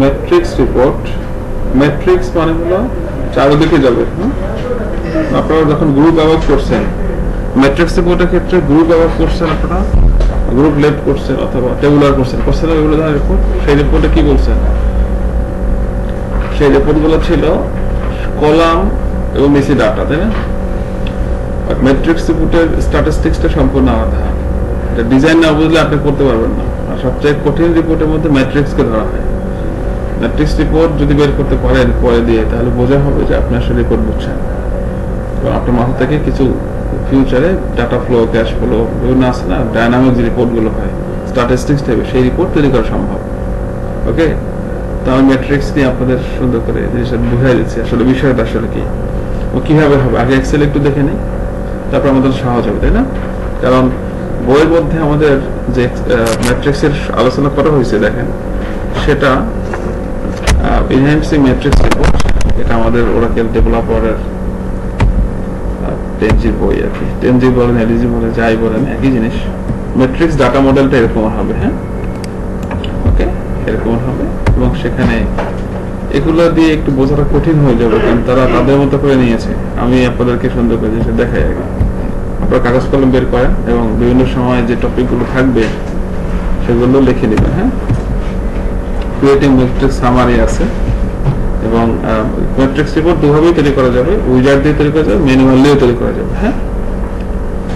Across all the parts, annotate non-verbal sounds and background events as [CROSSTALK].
Matrix report matrix মানে হলো চারদিকে যাবে আপনারা যখন গ্রুপ ব্যবহার করছেন ম্যাট্রিক্স রিপোর্টের ক্ষেত্রে গ্রুপ ব্যবহার করছেন আপনারা গ্রুপ লেফট করছেন অথবা টেবুলার করছেন করছেন এগুলো রিপোর্ট সেই রিপোর্টে কি বলছেন? সেই রিপোর্টগুলো ছিল কলাম এবং নিচে ডাটা তাই না? ম্যাট্রিক্স রিপোর্টের স্ট্যাটিস্টিক্সটা সম্পূর্ণ আলাদা। এটা ডিজাইন না বুঝলে আপনি করতে পারবেন না। আর সবচেয়ে কঠিন রিপোর্টের মধ্যে ম্যাট্রিক্সকে ধরা হয়। ম্যাট্রিক্স রিপোর্ট যদি বের করতে পারেন পরে দিয়ে, তাহলে বোঝা হবে যে আপনি আসলে রিপোর্ট বুঝছেন। তো আপনার মাথা থেকে কিছু ফিউচারে ডাটা ফ্লো ক্যাশ ফ্লো বিভিন্ন আছে না ডায়নামিক যে রিপোর্টগুলো হয়। স্ট্যাটিস্টিক্স টাইপের সেই রিপোর্ট তৈরি করা সম্ভব। ওকে তো আমি ম্যাট্রিক্স দিয়ে আপনাদের সুন্দর করে জিনিসটা বুঝাই দিচ্ছি, আসলে বিষয়টা আসলে কি। ও কীভাবে হবে? আগে এক্সেল একটু দেখে নিই, তারপর আমাদের সহজ হবে, তাই না? কারণ বইয়ের মধ্যে আমাদের যে ম্যাট্রিক্সের আলোচনা করা হয়েছে, দেখেন, সেটা ইনহেন্সিং ম্যাট্রিক্স রিপোর্ট এটা আমাদের ওরাকেল ডেভেলপারের টেনজি বই আর কি। টেনজি বলেন এলিজি বলেন, যাই বলেন, একই জিনিস। ম্যাট্রিক্স ডাটা মডেলটা এরকম হবে হ্যাঁ? ওকে এরকম হবে। এবং সেখানে এগুলো দিয়ে একটু বোঝাটা কঠিন হয়ে যাবে, কারণ তারা তাদের মতো করে নিয়েছে। আমি আপনাদেরকে সুন্দর করে জিনিসটা দেখাই আগে। আপনারা কাগজ কলম বের করেন এবং বিভিন্ন সময় যে টপিকগুলো থাকবে, সেগুলো লিখে নেবেন হ্যাঁ? ক্রিয়েটিং ম্যাট্রিক্স সামারি আছে। এবং ম্যাট্রিক্স রিপোর্ট দুভাবেই তৈরি করা যাবে। উইজার দিয়ে তৈরি করা যাবে ম্যানুয়াল দিয়েও তৈরি করা যাবে। হ্যাঁ?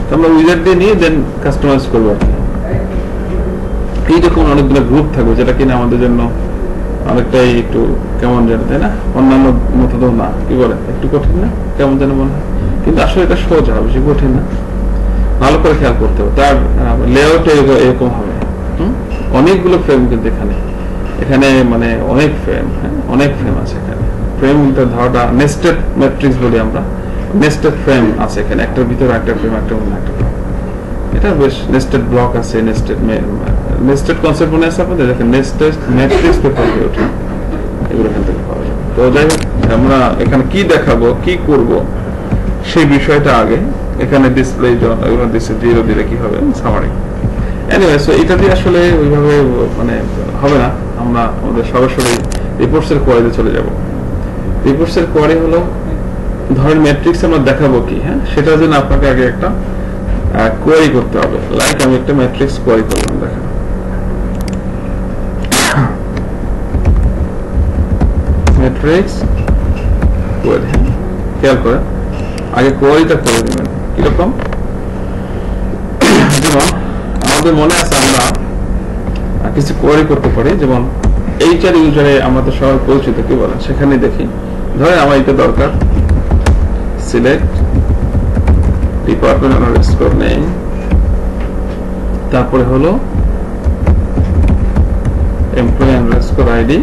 তো আমরা উইজার দিয়ে নিয়ে দেন কাস্টমাইজ করব আর কি। এইরকম অনেকগুলো গ্রুপ থাকবে, যেটা কিনা আমাদের জন্য অনেকটাই একটু কেমন যেন, তাই না? অন্যান্য মতো তো না, কি বলে? একটু কঠিন না? কেমন যেন মনে হয়। কিন্তু আসলে এটা সহজ সোজা বেশি কঠিন না। ভালো করে খেয়াল করতে হবে। তার লেআউট এরকম হবে? অনেকগুলো ফ্রেম কিন্তু এখানে। এখানে মানে অনেক ফ্রেম হ্যাঁ? অনেক ফ্রেম আছে এখানে। ফ্রেম ধারটা নেস্টেড ম্যাট্রিক্স বলি আমরা। নেস্টেড ফ্রেম আছে এখানে। একটার ভিতরে একটা ফ্রেম একটা অন্য একটা। এটা বেশ নেস্টেড ব্লক আছে নেস্টেড নেস্টেড কনসেপ্ট মনে আছে আপনাদের? দেখেন নেস্টেড ম্যাট্রিক্স পেপার হয়ে ওঠে। এগুলো এখান থেকে পাওয়া যাবে তো যাই হোক, আমরা এখানে কি দেখাবো, কি করব, সেই বিষয়টা আগে। এখানে ডিসপ্লে এগুলো দিচ্ছে জিরো দিলে কি হবে? সামারি এনিওয়ে সো এটা দিয়ে আসলে ওইভাবে মানে হবে না। আমরা আমাদের সরাসরি রিপোর্টস এর কোয়ারিতে চলে যাব। রিপোর্টস এর কোয়ারি হলো, ধরেন ম্যাট্রিক্স আমরা দেখাবো কি হ্যাঁ? সেটার জন্য আপনাকে আগে একটা কোয়ারি করতে হবে। লাইক আমি একটা ম্যাট্রিক্স কোয়ারি করলাম, দেখেন। ম্যাট্রিক্স কোয়ারি খেয়াল করে আগে কোয়ারিটা করে দিবেন কীরকম? আমাদের মনে আছে আমরা কিছু কোয়ারি করতে পারি, যেমন এইচআর ইউজারে আমাদের সবাই পরিচিত কি বলেন? সেখানে দেখি। ধরেন আমার এটা দরকার। সিলেক্ট ডিপার্টমেন্ট আন্ডারস্কোর নেম তারপরে হলো এমপ্লয়ি আন্ডারস্কোর আইডি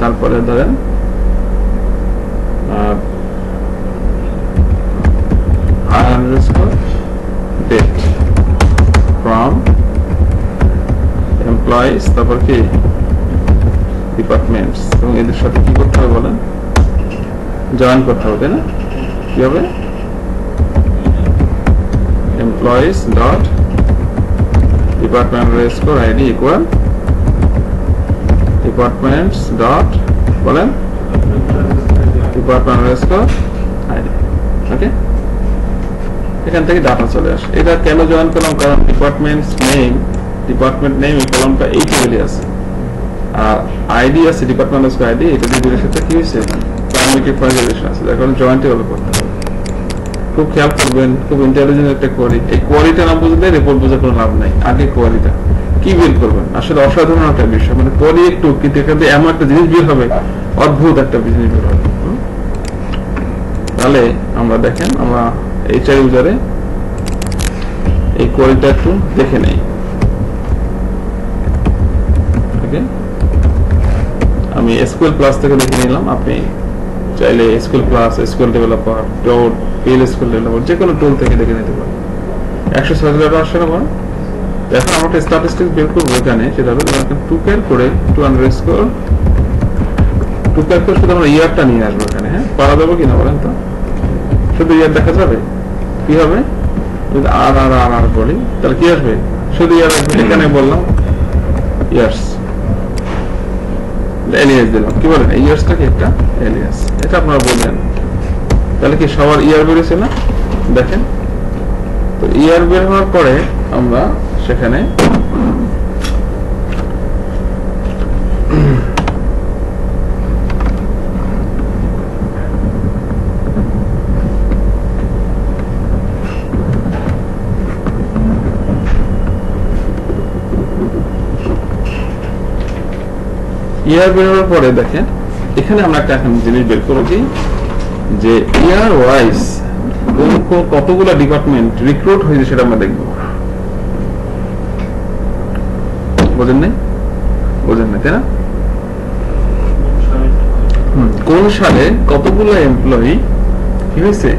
তারপরে ধরেন I underscore date from employees তারপর কি? ডিপার্টমেন্টস এবং এদের সাথে কি করতে হবে বলেন? জয়েন করতে হবে, তাই না? কি হবে? Employees dot department underscore id equal departments dot বলেন? Department underscore id ওকে এখান থেকে ডাটা চলে আসে। এটা কেন জয়েন করলাম? কারণ ডিপার্টমেন্টস নেম ডিপার্টমেন্ট নেম এই কলমটা এই টেবিলে আছে আর আইডি আছে ডিপার্টমেন্ট আইডি এটা দুইটার সাথে কি হয়েছে? প্রাইমারি আছে। কারণে টেবিল করতে হবে। খুব খেয়াল করবেন, খুব ইন্টেলিজেন্ট একটা এই বুঝলে রিপোর্ট বোঝার কোনো লাভ নাই। আগে কি করবেন? আসলে অসাধারণ একটা বিষয়। মানে একটু, কিন্তু এখান থেকে এমন একটা জিনিস বের হবে। অদ্ভুত একটা জিনিস হবে। তাহলে আমরা দেখেন, আমরা এইচআর ইউজারে এই কোয়ারিটা একটু দেখে নেই ওকে আমি এসকিউএল প্লাস থেকে দেখে নিলাম, আপনি চাইলে SQL plus SQL developer dot PL SQL developer যে কোনো টুল থেকে দেখে নিতে পারেন। একশো ছয় ডলার আসছে না এখন আমরা একটা স্ট্যাটিস্টিক্স বের করব এখানে, সেটা হলো টু কেয়ার করে to underscore to care করে শুধু আমরা ইয়ারটা নিয়ে আসব এখানে হ্যাঁ? পারা যাব কিনা বলেন তো? শুধু ইয়ার দেখা যাবে? কি হবে? যদি আর আর আর আর বলি, তাহলে কি আসবে? শুধু ইয়ার এখানে বললাম ইয়ার্স এলিয়াস দিলাম। কি বলেন? এই ইয়ার্সটা কি একটা এলিয়াস এটা আপনারা বললেন। তাহলে কি সবার ইয়ার বেরিয়েছে না? দেখেন। তো ইয়ার বের হওয়ার পরে আমরা সেখানে ইয়ার বের হওয়ার পরে দেখেন, এখানে আমরা একটা এখন জিনিস বের করব কি? যে ইয়ার ওয়াইজ কোন কতগুলো ডিপার্টমেন্ট রিক্রুট হয়েছে সেটা আমরা দেখব। বোঝেন নাই? বোঝেন তাই না? কোন সালে কতগুলো এমপ্লয়ি কি হয়েছে?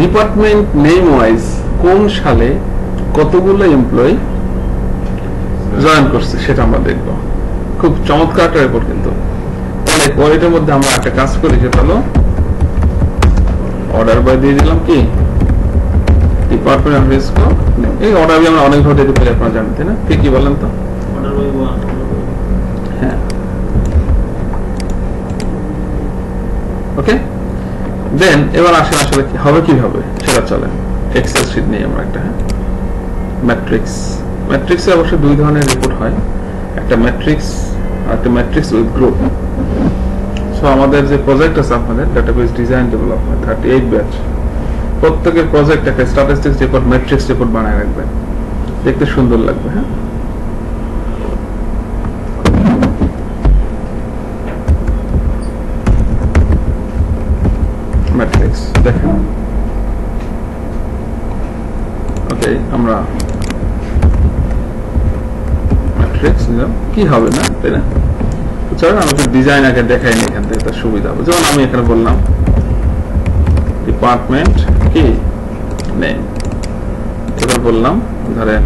ডিপার্টমেন্ট নেম ওয়াইজ কোন সালে কতগুলো এমপ্লয়ি জয়েন করছে সেটা আমরা দেখব। খুব চমৎকার একটা রিপোর্ট কিন্তু। তাহলে কোয়ালিটির মধ্যে আমরা একটা কাজ করি সেটা হলো অর্ডার বাই দিয়ে দিলাম কি? ডিপার্টমেন্ট অফ রিস্ক এই অর্ডার বই আমরা অনেক ভাবে দিতে পারি আপনারা জানেন তাই না? ঠিক কি বলেন তো? হ্যাঁ। ওকে দেন এবার আসেন আসলে কি হবে কীভাবে? সেটা চলে এক্সেল শিট নিয়ে আমরা একটা হ্যাঁ? ম্যাট্রিক্স ম্যাট্রিক্সে অবশ্য দুই ধরনের রিপোর্ট হয়। একটা ম্যাট্রিক্স একটা ম্যাট্রিক্স উইথ গ্রুপ সো আমাদের যে প্রজেক্ট আছে আপনাদের database design development thirty eight batch প্রত্যেকের প্রজেক্ট একটা স্ট্যাটিস্টিক্স রিপোর্ট ম্যাট্রিক্স রিপোর্ট বানায় রাখবেন। দেখতে সুন্দর লাগবে হ্যাঁ? ম্যাট্রিক্স দেখেন। ওকে আমরা ম্যাট্রিক্স কি হবে না? তাই না? চলেন আমাকে ডিজাইন আগে দেখাই নি এখান থেকে, তার সুবিধা হবে। যেমন আমি এখানে বললাম ডিপার্টমেন্ট কি? এবার বললাম, ধরেন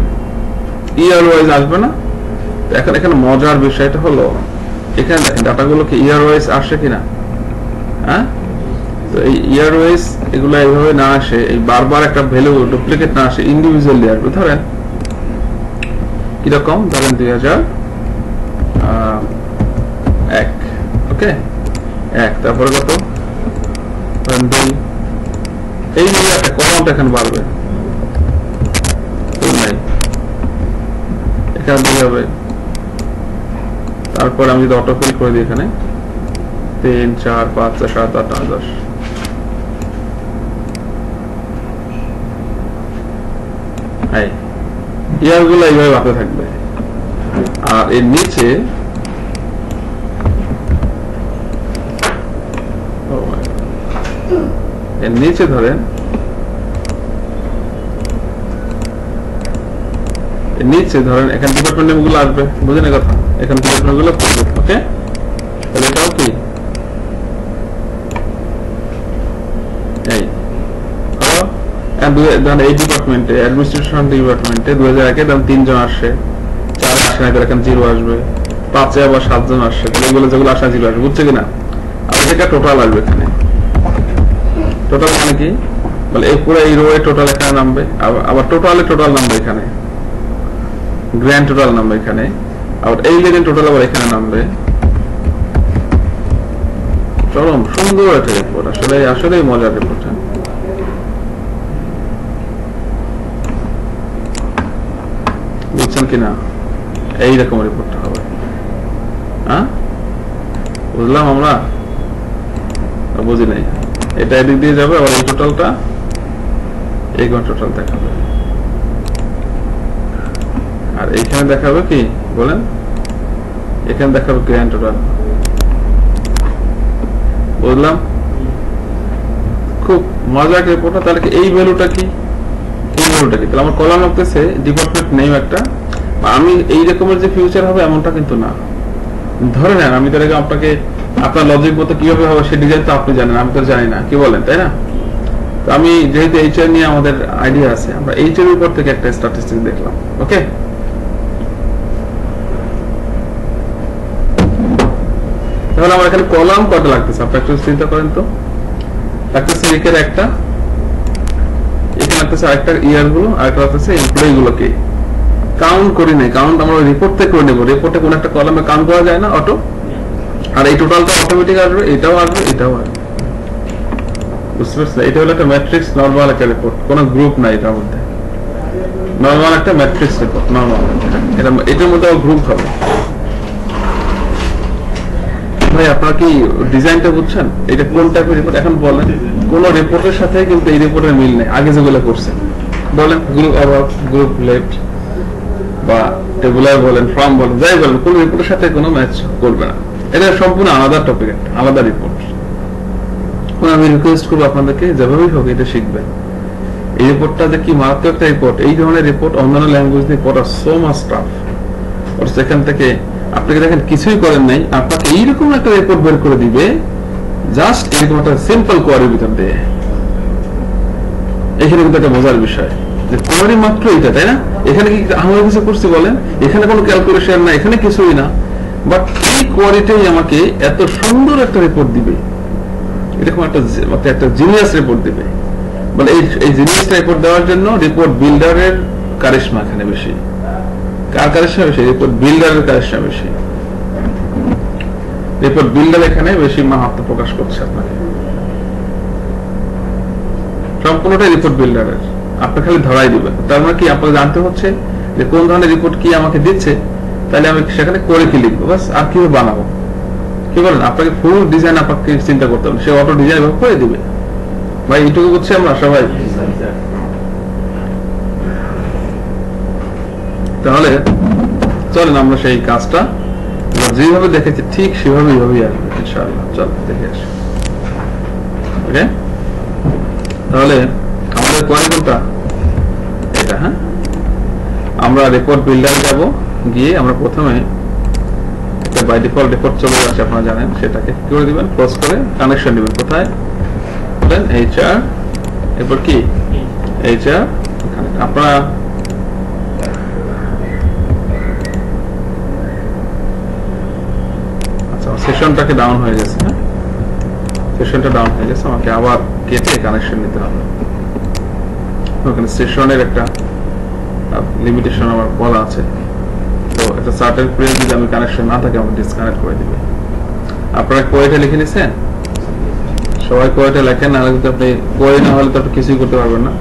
ইয়ার ওয়াইজ আসবে না? এখন এখানে মজার বিষয়টা হলো, এখানে ডাটাগুলো কি ইয়ার ওয়াইজ আসে কিনা? হ্যাঁ? তো এই ইয়ার ওয়াইজ এগুলো এইভাবে না আসে, এই বারবার একটা ভ্যালু ডুপ্লিকেট না আসে ইন্ডিভিজুয়ালি আসবে। ধরেন কীরকম? ধরেন দুই হাজার এক। ওকে? এক। তারপরে কত? দুই। এই নিয়ে একটা কমাউন্ট এখন বাড়বে। এখানে হবে। তারপর আমি যদি অটোফিল করে দিই এখানে, তিন, চার, পাঁচ, ছয়, সাত, আট, নয়, দশ। এই। এইভাবে থাকবে। আর এর নিচে Oh. এর নিচে ধরেন। নিচে ধরেন, এখান ডিপার্টমেন্টগুলো আসবে। বুঝলেন কথা? এখানে ডিপার্টমেন্টগুলো পড়বে ওকে তাহলে এটাও কি এই হলো and দুই- ধরেন টোটাল মানে এখানে নামবে, আবার- টোটালে টোটাল নামবে এখানে। গ্র্যান্ড টোটাল নামবে এখানে। আবার এই লেভেল টোটাল আবার এখানে নামবে। চরম সুন্দর একটা আসলে আসলেই মজার রিপোর্ট হ্যাঁ বুঝছেন কিনা? এইরকম রিপোর্টটা হবে। হ্যাঁ? বুঝলাম আমরা? বুঝি নাই। এটা এদিক দিয়ে যাবে, আবার এই টোটালটা এই টোটাল দেখাবে। আর এইখানে দেখাবে কি? বলেন। এখানে দেখাবে গ্র্যান্ড টোটাল বুঝলাম? খুব মজার রিপোর্টটা তাহলে এই ভ্যালুটা কি? এই ভ্যালুটা কি? তাহলে আমার কলাম লাগতেছে ডিপার্টমেন্ট নেম একটা। আমি এই রকমের যে ফিউচার হবে এমনটা কিন্তু না। ধরে নেন, আমি তাহলে আপনাকে আপনার লজিক মতো কীভাবে হবে সেই ডিজাইন তো আপনি জানেন, আমি তো জানি না, কি বলেন, তাই না? তো আমি যেহেতু এইচ এইচআর নিয়ে আমাদের আইডিয়া আছে, আমরা এইচআর উপর থেকে একটা স্ট্যাটিস্টিক্স দেখলাম ওকে তাহলে আমার এখানে কলাম কত লাগতেছে? আপনি একটু চিন্তা করেন তো। লাগতেছে একের একটা, এখানে লাগতেছে আরেকটা ইয়ারগুলো, আরেকটা লাগতেছে এমপ্লয়ি গুলোকে। কাউন্ট করি নাই কাউন্ট আমরা রিপোর্ট করে নেব। রিপোর্টে কোন একটা কলামে কাউন্ট করা যায় না অটো আর এই টোটালটা অটোমেটিক আসবে, এটাও আসবে এটাও আসবে। বুঝতে পারছেন? এটা হলো একটা ম্যাট্রিক্স নর্মাল একটা রিপোর্ট কোনো গ্রুপ নাই এটার মধ্যে। নর্মাল একটা ম্যাট্রিক্স রিপোর্ট নর্মাল এটা, এটার মধ্যে গ্রুপ হবে। ভাই, আপনারা কি ডিজাইনটা বুঝছেন? এটা কোন টাইপের রিপোর্ট এখন বলেন, কোন রিপোর্টের সাথে কিন্তু এই রিপোর্টের মিল নেই, আগে যেগুলো করছে। বলেন গ্রুপ অ্যাবাউট গ্রুপ লেফট বা টেবুলার বলেন ফর্ম বলেন, যাই বলেন, কোন রিপোর্টের সাথে কোনো ম্যাচ করবে না। এটা সম্পূর্ণ আলাদা টপিক একটা আলাদা রিপোর্ট আমি রিকোয়েস্ট করব আপনাদেরকে, যেভাবেই হোক এটা শিখবেন। এই রিপোর্টটা যে কি মারাত্মক একটা রিপোর্ট এই ধরনের রিপোর্ট অন্যান্য ল্যাঙ্গুয়েজ দিয়ে পড়া সো মাচ টাফ সেখান থেকে আপনাকে দেখেন, কিছুই করেন নাই, আপনাকে এইরকম একটা রিপোর্ট বের করে দিবে জাস্ট এরকম একটা সিম্পল কোয়ারির ভিতর দিয়ে। এখানে কিন্তু একটা মজার বিষয়। যে মাত্র এটা, তাই না? এখানে কি কিছু করছি বলেন? এখানে কোনো ক্যালকুলেশন না এখানে কিছুই না। বাট এই আমাকে এত সুন্দর একটা রিপোর্ট দিবে। এরকম একটা একটা জিনিয়াস রিপোর্ট দিবে। মানে এই এই রিপোর্ট দেওয়ার জন্য রিপোর্ট বিল্ডারের কারিশমা এখানে বেশি। কার কারিশমা বেশি? রিপোর্ট বিল্ডারের কারিশমা বেশি। রিপোর্ট বিল্ডার এখানে বেশি মাহাত্ম প্রকাশ করছে আপনাকে। সম্পূর্ণটাই রিপোর্ট বিল্ডারের আপনি খালি ধরাই দিবেন। তার মানে কি আপনাকে জানতে হচ্ছে যে কোন ধরনের রিপোর্ট কি আমাকে দিচ্ছে? তাহলে আমি সেখানে করে কি লিখব? বাস আর কীভাবে বানাবো? কি বলেন, আপনাকে ফুল ডিজাইন আপনাকে চিন্তা করতে হবে সে অটো ডিজাইন করে দিবে। ভাই, এইটুকু করছি আমরা সবাই? তাহলে চলেন আমরা সেই কাজটা। যেভাবে দেখেছি ঠিক সেভাবে এইভাবেই আসবে ইনশাআল্লাহ। চল, দেখে আসি। ওকে তাহলে কোয়ারি কোনটা এটা হ্যাঁ? আমরা রেকর্ড বিল্ডার যাব, গিয়ে আমরা প্রথমে বাই ডিফল্ট রেকর্ড চলে যাচ্ছে, আপনারা জানেন, সেটাকে কি করে দিবেন? ক্লোজ করে কানেকশন দিবেন। কোথায়? বলেন এরপর কি? আপনারা আচ্ছা সেশনটাকে ডাউন হয়ে গেছে হ্যাঁ? সেশনটা ডাউন হয়ে গেছে, আমাকে আবার কেটে কানেকশন নিতে হবে। ওখানে সেশনের একটা লিমিটেশন আমার বলা আছে। তো একটা সার্টেন পিরিয়ড যদি আমি কানেকশন না থাকে, আমাকে ডিসকানেক্ট করে দিবে। আপনারা কোয়েটা লিখে নিছেন? সবাই কোয়েটা লেখেন না যদি আপনি কোয়ে না হলে তো আপনি কিছুই করতে পারবেন না।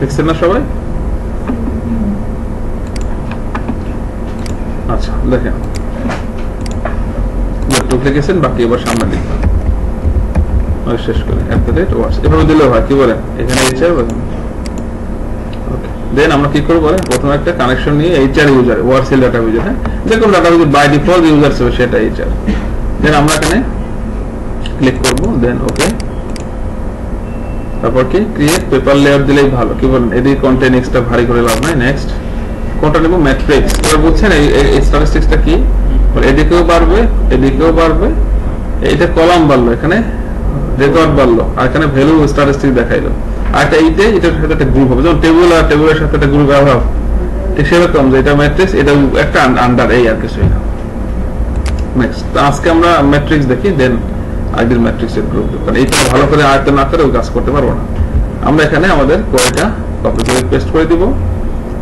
লিখছেন না সবাই? আচ্ছা দেখেন। যতটুকু লিখেছেন বাকি এবার সামনে লিখবেন শেষ করে ওয়ার্স এভাবে হয়, কি এখানে এইচআর বলেন। দেন আমরা কি প্রথমে একটা কানেকশন নিয়ে এইচআর ইউজার ওয়ার্সেল ডাটা ইউজার হ্যাঁ? Data user by default user ছিল সেটা এইচআর দেন আমরা এখানে ক্লিক করব দেন ওকে তারপর কি? ক্রিয়েট পেপার লেয়ার দিলেই ভালো। কি বলেন? এদিকে কন্টেন্ট এক্সট্রা ভারী করে লাভ নাই নেক্সট কোনটা নেব ম্যাট্রিক্স এবার বুঝছেন এই স্ট্যাটিস্টিক্সটা কি? এদিকেও বাড়বে এদিকেও বাড়বে। এইটা কলাম বাড়লো এখানে রেকর্ড বাড়লো আর এখানে ভ্যালু স্ট্যাটিস্টিক দেখাইলো। আর একটা এইতে এটার সাথে একটা গ্রুপ হবে। যেমন টেবিল আর টেবিলের সাথে একটা গ্রুপ ঠিক সেরকম যে এটা ম্যাট্রিক্স এটা একটা আন্ডার এই আর কিছুই না। নেক্সট আজকে আমরা ম্যাট্রিক্স দেখি দেন আগের ম্যাট্রিক্সের গ্রুপ কারণ এইটা ভালো করে আয়ত্ত না করে কাজ করতে পারব না। আমরা এখানে আমাদের কোডটা কপি করে পেস্ট করে দিব।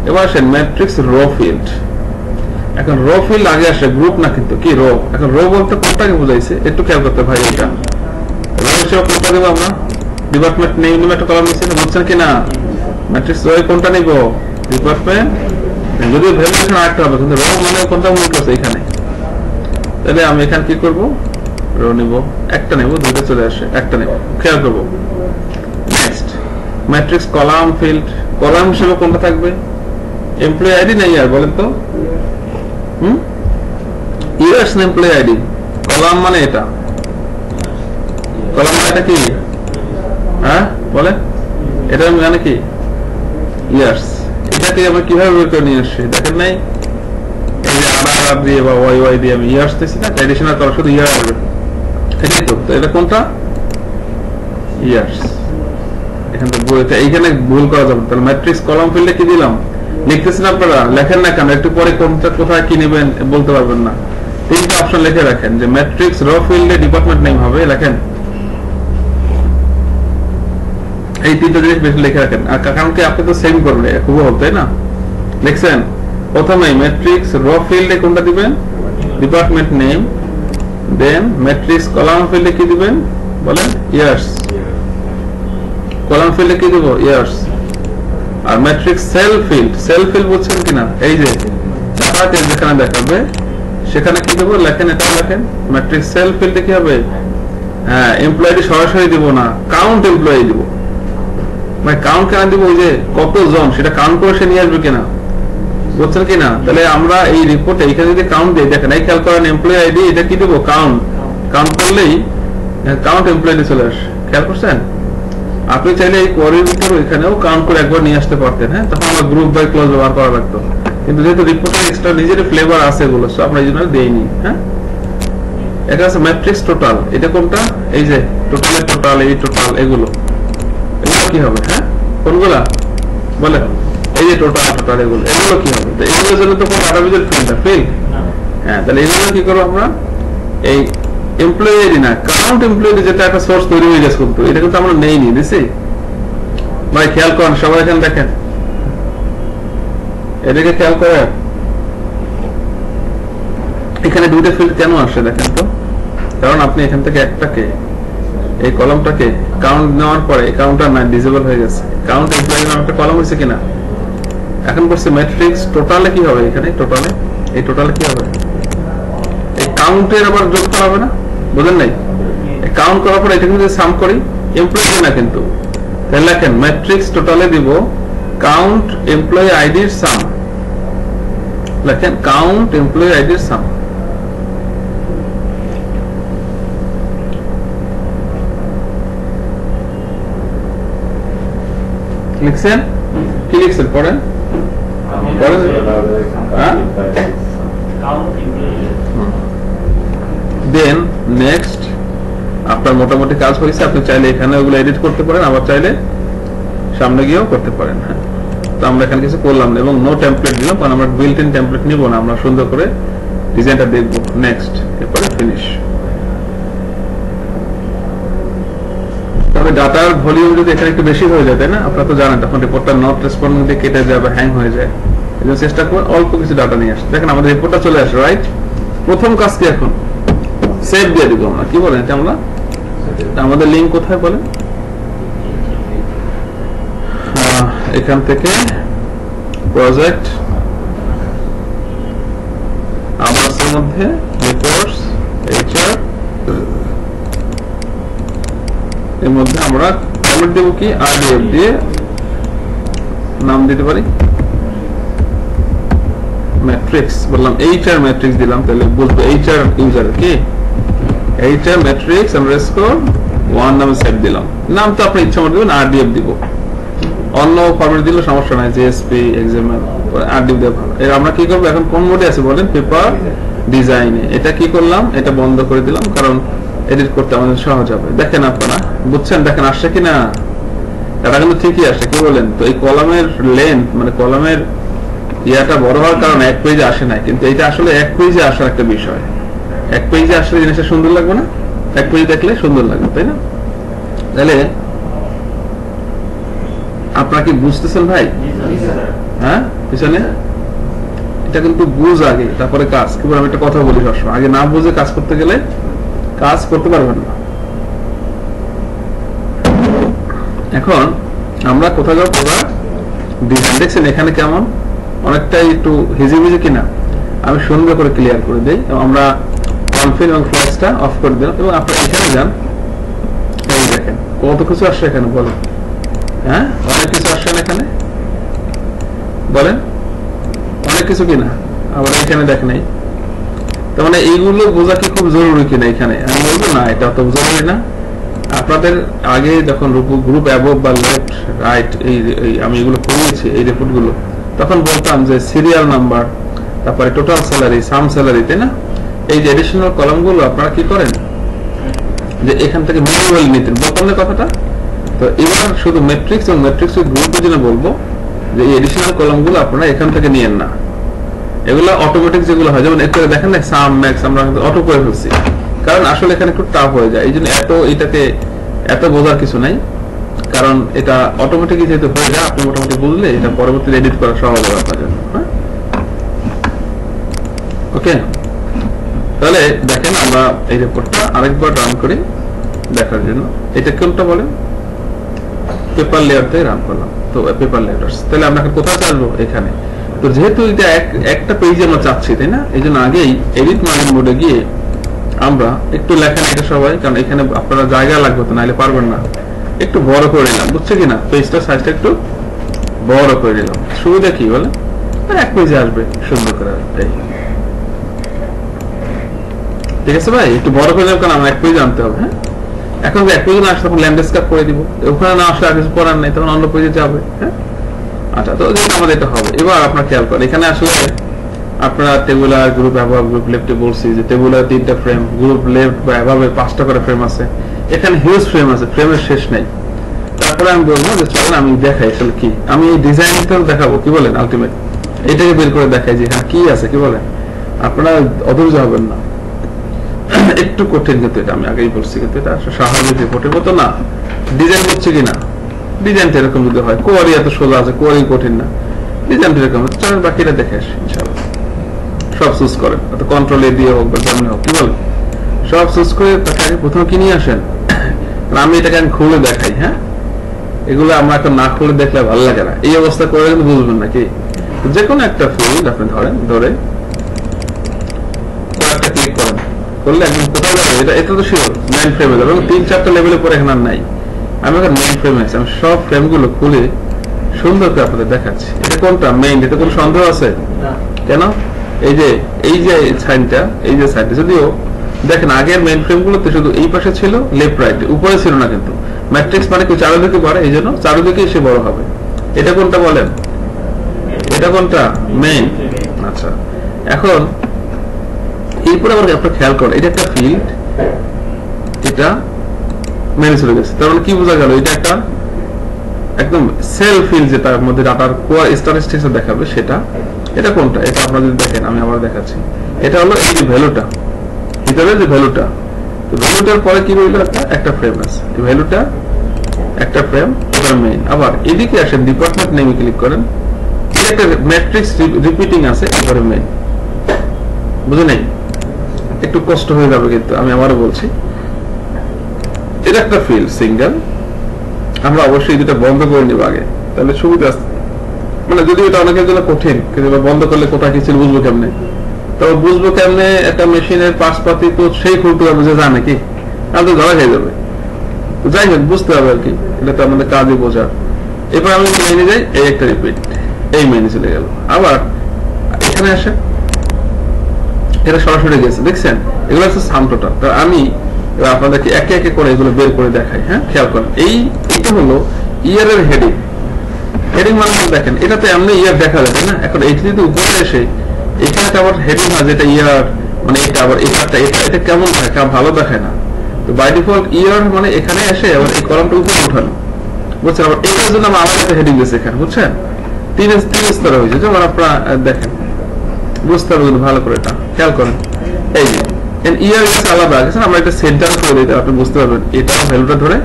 এবার আসেন ম্যাট্রিক্স রো ফিল্ড এখন রো ফিল্ড আগে আসে গ্রুপ না কিন্তু কি রো এখন রো বলতে কোনটাকে বুঝাইছে? একটু খেয়াল করতে ভাই এটা। রো হিসেবে কোনটা দেবো আমরা? ডিপার্টমেন্ট নেই একটা কলাম বুঝছেন ম্যাট্রিক্স রো কোনটা নিব? ডিপার্টমেন্ট যদি ভ্যালুয়েশন হবে কিন্তু রো মানে কোনটা মনে করছে এখানে? তাহলে আমি এখানে কি করব? রো নিব। একটা নেব দুটো চলে আসে, একটা নেব। খেয়াল করব। Next matrix column field column হিসেবে কোনটা থাকবে? এমপ্লয়ি আইডি নেই আর, বলেন তো। ইয়ার্স এমপ্লয়ি আইডি কলাম মানে এটা। কলাম মানে এটা কি? হ্যাঁ? বলে এটা কি? ইয়ার্স এটাকে কীভাবে বের করে নিয়ে দেখেন নাই? এই যে আর আর দিয়ে বা ওয়াই ওয়াই দিয়ে আমি ইয়ার্স দিচ্ছি না শুধু ইয়ার আসবে তো। এটা কোনটা? ইয়ার্স এখানে এইখানে ভুল করা যাবে তাহলে ম্যাট্রিক্স কলাম ফিল্ডে কি দিলাম? লিখতেছেন আপনারা লেখেন না কেন? একটু পরে কোনটা কোথায় কি নেবেন বলতে পারবেন না। তিনটা অপশন লিখে রাখেন যে ম্যাট্রিক্স র ফিল্ডে ডিপার্টমেন্ট নেম হবে লেখেন। এই তিনটা জিনিস বেশি লিখে রাখেন। আর কারণ কি আপনি তো সেম করবেন খুব হল তাই না? লিখছেন প্রথমে ম্যাট্রিক্স র ফিল্ডে কোনটা দিবেন? ডিপার্টমেন্ট নেম দেন ম্যাট্রিক্স কলাম ফিল্ডে কি দিবেন? বলেন ইয়ার্স কলাম ফিল্ডে কি দিব? ইয়ার্স আর matrix cell field cell field বুঝছেন কিনা? এই যে চার্টে যেখানে দেখাবে, সেখানে কি দেবো? লেখেন এটা লেখেন। ম্যাট্রিক্স সেল ফিল্ডে কি হবে? হ্যাঁ এমপ্লয়ি সরাসরি দিব না কাউন্ট এমপ্লয়ি দিব। মানে কাউন্ট কেন দিব? ওই যে কত জন সেটা কাউন্ট করে সে নিয়ে আসবে কিনা? বুঝছেন কিনা? তাহলে আমরা এই রিপোর্টে এখানে যদি কাউন্ট দিই, দেখেন, এই খেয়াল করেন এমপ্লয়ি আইডি এটা কি দেবো? কাউন্ট কাউন্ট করলেই কাউন্ট এমপ্লয়ি চলে আসে। খেয়াল করছেন? আপনি চাইলে এই কোয়ারির ভিতর এখানেও কাউন্ট করে একবার নিয়ে আসতে পারতেন হ্যাঁ? তখন আমরা গ্রুপ বাই ক্লোজ ব্যবহার করা লাগতো। কিন্তু যেহেতু রিপোর্টের এক্সট্রা নিজের ফ্লেভার আছে এগুলো সো আমরা এই জন্য দেইনি হ্যাঁ? এটা আছে ম্যাট্রিক্স টোটাল এটা কোনটা? এই যে টোটালের টোটাল এই টোটাল এগুলো। এগুলো কি হবে হ্যাঁ? কোনগুলা? বলে এই যে টোটাল টোটাল এগুলো। এগুলো কি হবে? এগুলোর জন্য তো কোনো আর্টিফিশিয়াল ফিল্ড ফিল্ড হ্যাঁ তাহলে এগুলো কি করব আমরা? এই এমপ্লয়ি না কাউন্ট এমপ্লয়ি যেটা একটা সোর্স তৈরি হয়ে গেছে কিন্তু, এটা কিন্তু আমরা ভাই, খেয়াল করেন, সবাই এখানে দেখেন। এদিকে খেয়াল এখানে দুইটা ফিল্ড কেন আসে দেখেন তো? কারণ আপনি এখান থেকে একটাকে, এই কলমটাকে কাউন্ট নেওয়ার পরে কাউন্টার না ডিসেবল হয়ে গেছে। কাউন্ট এমপ্লয়ি নামে একটা কলম হয়েছে কিনা? এখন বলছে ম্যাট্রিক্স টোটালে কি হবে এখানে? টোটালে এই টোটালে কি হবে? এই কাউন্টের আবার যোগ করা হবে না? বুঝলেন নাই? কাউন্ট করার পরে এটা কিন্তু সাম করি এমপ্লয়ি না কিন্তু। তাহলে লেখেন ম্যাট্রিক্স টোটালে দিব কাউন্ট এমপ্লয়ি আইডির সাম লেখেন কাউন্ট এমপ্লয়ি আইডির সাম লিখছেন? কি লিখছেন পড়েন? পড়েন? হ্যাঁ? দেন, নেক্সট, আপনার মোটামুটি কাজ হয়েছে, আপনি চাইলে এখানে ওগুলো এডিট করতে পারেন, আবার চাইলে সামনে গিয়েও করতে পারেন হ্যাঁ। তো আমরা এখানে কিছু করলাম না, এবং নো টেমপ্লেট দিলাম, কারণ আমরা বিল্ট ইন টেমপ্লেট নিব না, আমরা সুন্দর করে ডিজাইনটা দেখব নেক্সট এরপরে ফিনিশ তবে ডাটার ভলিউম যদি এখানে একটু বেশি হয়ে যায়, তাই না? আপনারা তো জানেন, তখন রিপোর্টটা নট রেসপন্ডিং দিয়ে কেটে যাবে হ্যাং হয়ে যায়। এই চেষ্টা করুন অল্প কিছু ডাটা নিয়ে আসতে। দেখেন, আমাদের রিপোর্টটা চলে আসে রাইট প্রথম কাজ কি এখন। সেভ দিয়ে দিব আমরা। কি বলেন এটা আমরা? আমাদের লিঙ্ক কোথায় বলেন? এখান থেকে প্রজেক্ট আমাদের মধ্যে রিপোর্টস এইচআর এর মধ্যে আমরা কমেন্ট দেব কি? আরডিএফ দিয়ে। নাম দিতে পারি? ম্যাট্রিক্স বললাম এইচআর ম্যাট্রিক্স দিলাম, তাহলে বুঝব এইচআর ইউজার কি? এইচআর ম্যাট্রিক্স আন্ডারস্কোর ওয়ান নামে সেভ দিলাম। নাম তো আপনি ইচ্ছা মতো দিবেন আরডিএফ দিব। অন্য ফরম্যাট দিলে সমস্যা নাই জেএসপি এক্সাম্পল আরডিএফ দিয়ে ভালো। এর আমরা কি করব? এখন কোন মোডে আছে বলেন? পেপার ডিজাইনে এটা কি করলাম? এটা বন্ধ করে দিলাম, কারণ এডিট করতে আমাদের সহজ হবে। দেখেন আপনারা, বুঝছেন? দেখেন, আসছে কিনা? এটা কিন্তু ঠিকই আসে কি বলেন? তো এই কলামের লেন্থ মানে কলামের ইয়াটা বড় হওয়ার কারণে এক পেজে আসে নাই। কিন্তু এটা আসলে এক পেজে আসার একটা বিষয়। এক পেজে আসলে জিনিসটা সুন্দর লাগবে না, এক পেজে দেখলে সুন্দর লাগবে, তাই না? তাহলে আপনারা কি বুঝতেছেন ভাই? হ্যাঁ? পিছনে? এটা কিন্তু বুঝ আগে, তারপরে কাজ। কি আমি একটা কথা বলি সবসময়। আগে না বুঝে কাজ করতে গেলে কাজ করতে পারবেন না। এখন আমরা কোথাও যাব? প্রোডাক্ট ডিজাইন দেখছেন? এখানে কেমন? অনেকটাই একটু হিজিবিজি কিনা? আমি সুন্দর করে ক্লিয়ার করে দিই। আমরা কনফিন এবং ফ্ল্যাক্সটা অফ করে দিলাম। এবং আপনারা এখানে যান। এই দেখেন, কত কিছু আসছে এখানে, বলেন। হ্যাঁ? অনেক কিছু আসছে না এখানে? বলেন। অনেক কিছু কিনা? আবার এখানে দেখ নাই তার মানে এইগুলো বোঝা কি খুব জরুরি কিনা এখানে? আমি বলব, না, এটা অত জরুরি না। আপনাদের আগে যখন গ্রুপ অ্যাবভ বা লেফট রাইট এই আমি এগুলো করিয়েছি, এই রিপোর্টগুলো, তখন বলতাম যে সিরিয়াল নাম্বার তারপরে টোটাল স্যালারি সাম স্যালারি তাই না? এই যে এডিশনাল কলামগুলো আপনারা কি করেন? যে এখান থেকে ম্যানুয়াল নিতেন। বলতাম না কথাটা, তো এবার শুধু ম্যাট্রিক্স এবং ম্যাট্রিক্স গ্রুপের জন্য বলব যে এই এডিশনাল কলামগুলো আপনারা এখান থেকে নিয়েন না। এগুলো অটোমেটিক যেগুলো হয়, যেমন একটু দেখেন না সাম ম্যাক্স আমরা অটো করে ফেলছি। কারণ আসলে এখানে একটু টাফ হয়ে যায়। এই জন্য এত এটাকে এত বোঝার কিছু নাই। কারণ এটা অটোমেটিকই যেহেতু হয়ে যায়, আপনি মোটামুটি বুঝলে এটা পরবর্তীতে এডিট করা সহজ হবে আপনার জন্য। হ্যাঁ? ওকে তাহলে দেখেন আমরা এই রিপোর্টটা আরেকবার রান করি দেখার জন্য। এটা কোনটা বলেন পেপার লেয়ার থেকে রান করলাম। তো পেপার লেয়ার্স তাহলে আমরা এখন কোথায় চাইব? এখানে। তো যেহেতু এটা এক- একটা পেজ আমরা চাচ্ছি, তাই না? এই জন্য আগেই এডিট মার্জিন মোডে গিয়ে আমরা একটু লেখেন এটা সবাই, কারণ এখানে আপনারা জায়গা লাগবে তো, নাহলে পারবেন না। একটু বড় করে নিলাম, বুঝছে কিনা পেজটা সাইজটা একটু বড় করে নিলাম। সুবিধা কি বলে? এক পেজে আসবে, সুন্দর করে। ঠিক আছে ভাই? একটু বড় করে নিলাম কারণ আমার এক পেজ আনতে হবে হ্যাঁ? এখন যদি এক পেজে না আসে তখন ল্যান্ডস্কেপ করে দিব। ওখানে না আসলে আর কিছু করার নেই, তখন অন্য পেজে যাবে হ্যাঁ? আচ্ছা তো আমাদের এটা হবে। এবার আপনার খেয়াল করেন, এখানে আসলে আপনারা টেবুলার গ্রুপ অ্যাভাব গ্রুপ লেফটে বলছি যে টেবুলার তিনটা ফ্রেম গ্রুপ লেফট বা অ্যাভাবে পাঁচটা করে ফ্রেম আছে। এখানে হিউজ ফ্রেম আছে ফ্রেমের শেষ নেই। তারপরে আমি বলব যে চলেন, আমি দেখাই আসলে কি। আমি এই ডিজাইনটা দেখাবো, কি বলেন আলটিমেট এটাকে বের করে দেখাই যে হ্যাঁ কি আছে, কি বলেন? আপনারা অধৈর্য হবেন না। [COUGHS] একটু কঠিন কিন্তু এটা আমি আগেই বলছি কিন্তু এটা স্বাভাবিক রিপোর্টের মতো না। ডিজাইন হচ্ছে কিনা? ডিজাইনটা এরকম যদি হয় কোয়ারি এত সোজা আছে কোয়ারি কঠিন না। ডিজাইনটা এরকম বাকিটা দেখে আসি সব করেন অত দিয়ে হোক বা যেমন হোক, কি সব করে তাকে প্রথমে আসেন? [COUGHS] আমি এটাকে আমি খুলে দেখাই হ্যাঁ? এগুলো আমরা এখন না খুলে দেখলে ভালো লাগে না। এই অবস্থা করে বুঝবেন নাকি যে কোনো একটা ফিল্ড আপনি ধরেন, ধরে কয়েকটা ক্লিক করেন করলে একদম কোথাও যাবে এটা এটা তো শিওর মেইন ফ্রেমে যাবে এবং তিন চারটা লেভেলের পরে এখানে আর নাই। আমি এখন মেইন ফ্রেমে আছি। আমি সব ফ্রেমগুলো খুলে সুন্দর করে আপনাদের দেখাচ্ছি। এটা কোনটা? মেইন এটা কোনো সন্দেহ আছে? কেন? এই যে এই যে সাইনটা এই যে সাইনটা যদিও দেখেন আগের মেইন ফ্রেম গুলোতে শুধু এই পাশে ছিল লেফট রাইট উপরে ছিল না কিন্তু। ম্যাট্রিক্স মানে কি চারিদিকে বাড়ে এই জন্য চারিদিকে এসে বড় হবে। এটা কোনটা বলেন? এটা কোনটা? মেইন আচ্ছা। এখন এরপরে আবার আপনার খেয়াল করেন, এটা একটা ফিল্ড এটা মেনে চলে গেছে তার মানে কি বোঝা গেল, এটা একটা একদম সেল ফিল্ড যেটার মধ্যে ডাটার কোয়ার স্ট্যাটিস্টিক্স দেখাবে, সেটা, এটা কোনটা? এটা আপনারা যদি দেখেন, আমি আবার দেখাচ্ছি। এটা হলো এই ভ্যালুটা ভিতরে যে ভ্যালুটা তো ভ্যালুটার পরে কি রইল একটা একটা ফ্রেম আছে। এই ভ্যালুটা একটা ফ্রেম এবার মেইন আবার এদিকে আসেন ডিপার্টমেন্ট নেমে ক্লিক করেন। এটা একটা ম্যাট্রিক্স রিপিটিং আছে, এবারে মেইন বুঝে নেই? একটু কষ্ট হয়ে যাবে কিন্তু, আমি আবারও বলছি। এটা একটা ফিল্ড সিঙ্গেল আমরা অবশ্যই দুটা বন্ধ করে নিব আগে। তাহলে সুবিধা মানে যদি এটা অনেকের জন্য কঠিন, কিন্তু বন্ধ করলে কোথায় কি ছিল বুঝব কেমনে? তবে বুঝব কেমনে একটা মেশিনের পাশপাতি তো সেই খুলতে হবে যে জানে কি? তাহলে তো ধরা খেয়ে যাবে। যাই হোক, বুঝতে হবে আর কি। এটা তো আমাদের কাজই বোঝার। এবার আমি মেনে যাই, এই একটা রিপিট এই মেনে চলে গেল। আবার এখানে আসে এটা সরাসরি গেছে, দেখছেন? এগুলো হচ্ছে সামটোটা তো আমি আপনাদেরকে একে একে করে এগুলো বের করে দেখাই হ্যাঁ? খেয়াল করেন। এই এটা হলো ইয়ারের হেডিং। হেডিং মানে দেখেন এটা তো এমনি ইয়ার দেখা যাবে, না? এখন এইটা যদি উপরে এসে এখানে তো আবার হেডিং হয়, যেটা ইয়ার মানে এটা আবার এটাটা এটা এটা কেমন থাকে ভালো দেখায় না। তো বাই ডিফল্ট ইয়ার মানে এখানে এসে আবার এই কলমটা উপরে উঠানো বুঝছেন? আবার এটার জন্য আমার আলাদা একটা হেডিং দিয়েছে এখানে, বুঝছেন? তিন তিন স্তরে হয়েছে, যেমন আপনারা দেখেন। বুঝতে হবে ভালো করে এটা। খেয়াল করেন। এই যে ইয়ার আলাদা আছে? আমরা এটা সেন্টার করে দিতে আপনি বুঝতে পারবেন। এটা ভ্যালুটা ধরে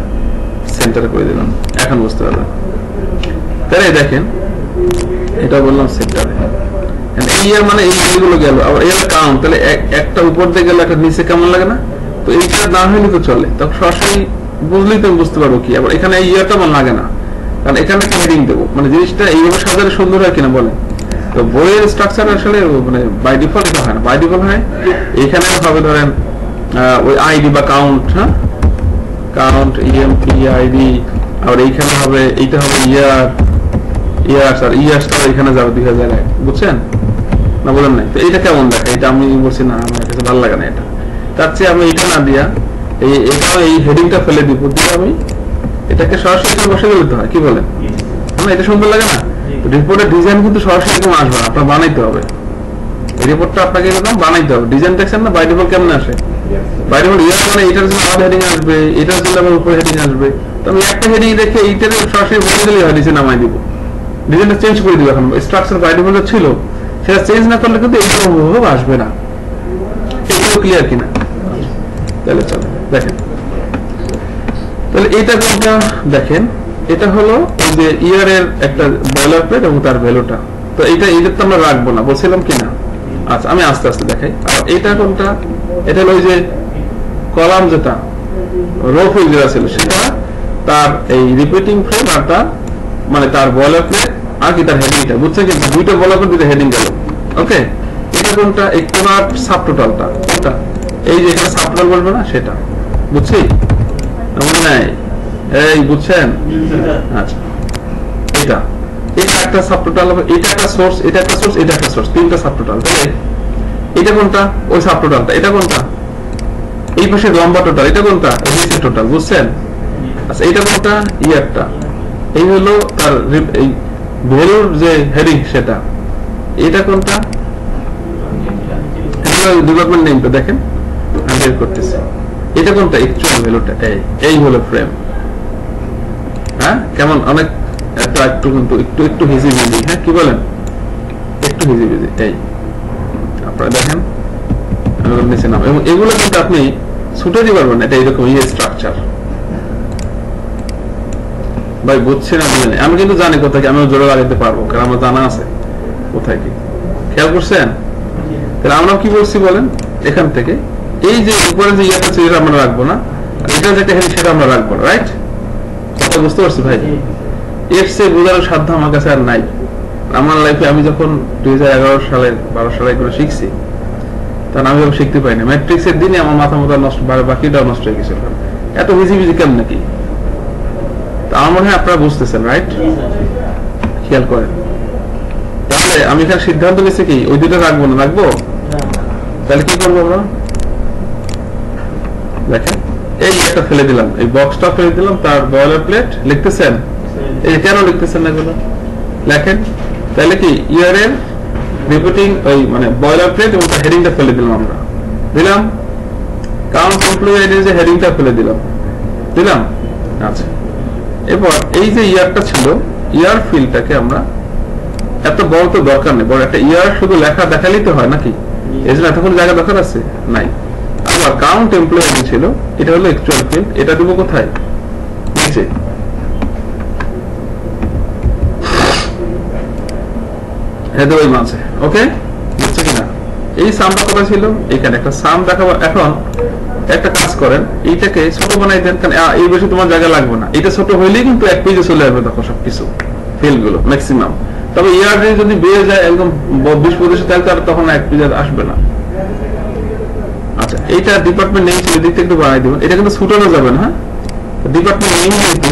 সেন্টার করে দিলাম। এখন বুঝতে পারবেন। তাহলে দেখেন, এটা বললাম ইয়ার মানে এই গুলো। আবার তাহলে একটা উপর দিয়ে গেলে একটা নিচে কেমন লাগে না? তো এইটা না হলে তো চলে। তখন সরাসরি বুঝলেই তো বুঝতে পারব কি। আবার এখানে ইয়ারটা আমার লাগে না। কারণ এখানে একটা হেডিং দেবো। মানে জিনিসটা এইভাবে সাজালে সুন্দর হয় কিনা বলেন। তো বইয়ের স্ট্রাকচার আসলে মানে বাই ডিফল্ট হয় না। বাই ডিফল্ট হয় এখানে হবে ধরেন ওই আইডি বা কাউন্ট হ্যাঁ? কাউন্ট ইএমপি আইডি আর এইখানে হবে, এইটা হবে ইয়ার ইয়ার্স আর ইয়ার্স তো এখানে যাবে দুই হাজার এক। বুঝছেন? না বলেন নাই? তো এটা কেমন দেখে এটা আমি বলছি না, আমার কাছে ভালো লাগে না এটা। তার চেয়ে আমি এটা না দিয়া, এই এটা এই হেডিংটা ফেলে দিব, দিয়ে আমি এটাকে সরাসরি বসে দিতে হয়, কি বলেন? না, এটা সুন্দর লাগে না? রিপোর্টের ডিজাইন কিন্তু সরাসরি এরকম আসবে না, আপনার বানাইতে হবে। রিপোর্টটা আপনাকে এরকম বানাইতে হবে। ডিজাইন দেখছেন না? কেমন আসে? ইয়ার মানে এটার জন্য হেডিং আসবে, এটার জন্য আবার উপরে হেডিং আসবে। তো আমি একটা হেডিং এইটার সরাসরি বলে হয়, নিচে নামাই দিব। ডিজাইনটা চেঞ্জ করে দিব এখন। স্ট্রাকচার ছিল, সেটা চেঞ্জ না করলে কিন্তু এইটা হুবহু আসবে না। এটাও ক্লিয়ার কিনা? তাহলে চলো, দেখেন। তাহলে এটা কোনটা দেখেন। এটা হলো যে ইয়ার এর একটা বয়লার প্লেট এবং তার ভ্যালুটা। তো এটা এটা তো আমরা রাখব না, বলছিলাম কি না আচ্ছা আমি আস্তে আস্তে দেখাই। আর এটা কোনটা? এটা হলো যে কলাম যেটা রো ফিল যেটা ছিল, সেটা তার এই রিপিটিং ফ্রেম আর তার মানে তার বয়লার প্লেট আর কি তার হেডিংটা বুঝছেন কি? দুইটা বয়লার প্লেট দুইটা হেডিং গেল। ওকে? এটা কোনটা? এই কোনার সাব এই যে এখানে বলব না, সেটা। বুঝছি? মনে নাই এই বুঝছেন? আচ্ছা। এটা। এটা একটা সাব টোটাল হবে, এটা একটা সোর্স এটা একটা সোর্স এটা একটা সোর্স তিনটা সাব টোটাল তাহলে এটা কোনটা? ওই সাব টোটালটা এটা কোনটা? এই পাশে লম্বা টোটাল এটা কোনটা? এই টোটাল বুঝছেন? আচ্ছা এটা কোনটা? ইয়ারটা এই হলো তার এই ভ্যালুর যে হেডিং সেটা। এটা কোনটা? ডেভেলপমেন্ট নেমটা দেখেন? আমি বের করতেছি। এটা কোনটা? অ্যাকচুয়াল ভ্যালুটা এই এই হলো ফ্রেম হ্যাঁ? কেমন? অনেক একটা কিন্তু একটু একটু হ্যাঁ কি বলেন? একটু এই আপনারা দেখেন নিচে নাম এবং এগুলো কিন্তু আপনি ছুটে দিতে পারবেন এটা এরকম ইয়ে স্ট্রাকচার ভাই বুঝছি না আমি কিন্তু জানি কোথায় কি, আমিও জোরে লাগাইতে পারব কারণ আমার জানা আছে কোথায় কি। খেয়াল করছেন? তাহলে আমরা কি বলছি বলেন? এখান থেকে। এই যে উপরে যে ইয়েটা আছে এটা আমরা রাখব না। এটা যেটা সেটা আমরা রাখব না রাইট বুঝতে পারছি ভাই। এর সে বোঝানোর সাধ্য আমার কাছে আর নাই। আমার লাইফে আমি যখন দুই সালে বারো সালে এগুলো শিখছি তখন আমি শিখতে পাইনি ম্যাট্রিক্সের দিনে আমার মাথা মাথা নষ্ট বাকিটাও নষ্ট হয়ে গেছিল। এত বিজি বিজি কেমন নাকি? তা আমার মনে হয় আপনারা বুঝতেছেন রাইট খেয়াল করেন। তাহলে আমি এখানে সিদ্ধান্ত নিচ্ছি কি ওই দুটো রাখব না? রাখব? তাহলে কি করব আমরা? দেখেন। এই একটা ফেলে দিলাম। এই বক্সটা ফেলে দিলাম, তার বয়লার প্লেট লিখতেছেন? এই কেন লিখতেছেন না লেখেন। তাহলে কি রিপিটিং ওই মানে বয়লার প্লেট এবং তার হেডিংটা ফেলে দিলাম আমরা। দিলাম? যে হেডিংটা ফেলে দিলাম। দিলাম? আচ্ছা। এরপর এই যে ইয়ারটা ছিল, ইয়ার ফিল্ডটাকে আমরা এত বড় তো দরকার নেই, বড় একটা ইয়ার শুধু লেখা দেখালেই তো হয় নাকি? এই জন্য এতক্ষণ জায়গা দরকার আছে? নাই। আবার কাউন্ট এমপ্লয়ি ছিল, এটা হলো অ্যাকচুয়াল ফিল্ড এটা দেবো কোথায়? নিচে। এখানে একটা কাজ করেন ছোট কারণ এই তোমার জায়গা লাগবে না। এটা ছোট কিন্তু এক পেজে চলে তখন সবকিছু ম্যাক্সিমাম তবে যদি বেড়ে যায়, একদম বিশ পঁচিশ, তাহলে তখন এক পেজে আসবে না। এইটা ডিপার্টমেন্ট নেম ছিল দিকটা একটু বাড়াই দেবেন। এটা কিন্তু ছুটানো যাবে না হ্যাঁ? ডিপার্টমেন্ট নেম যেহেতু,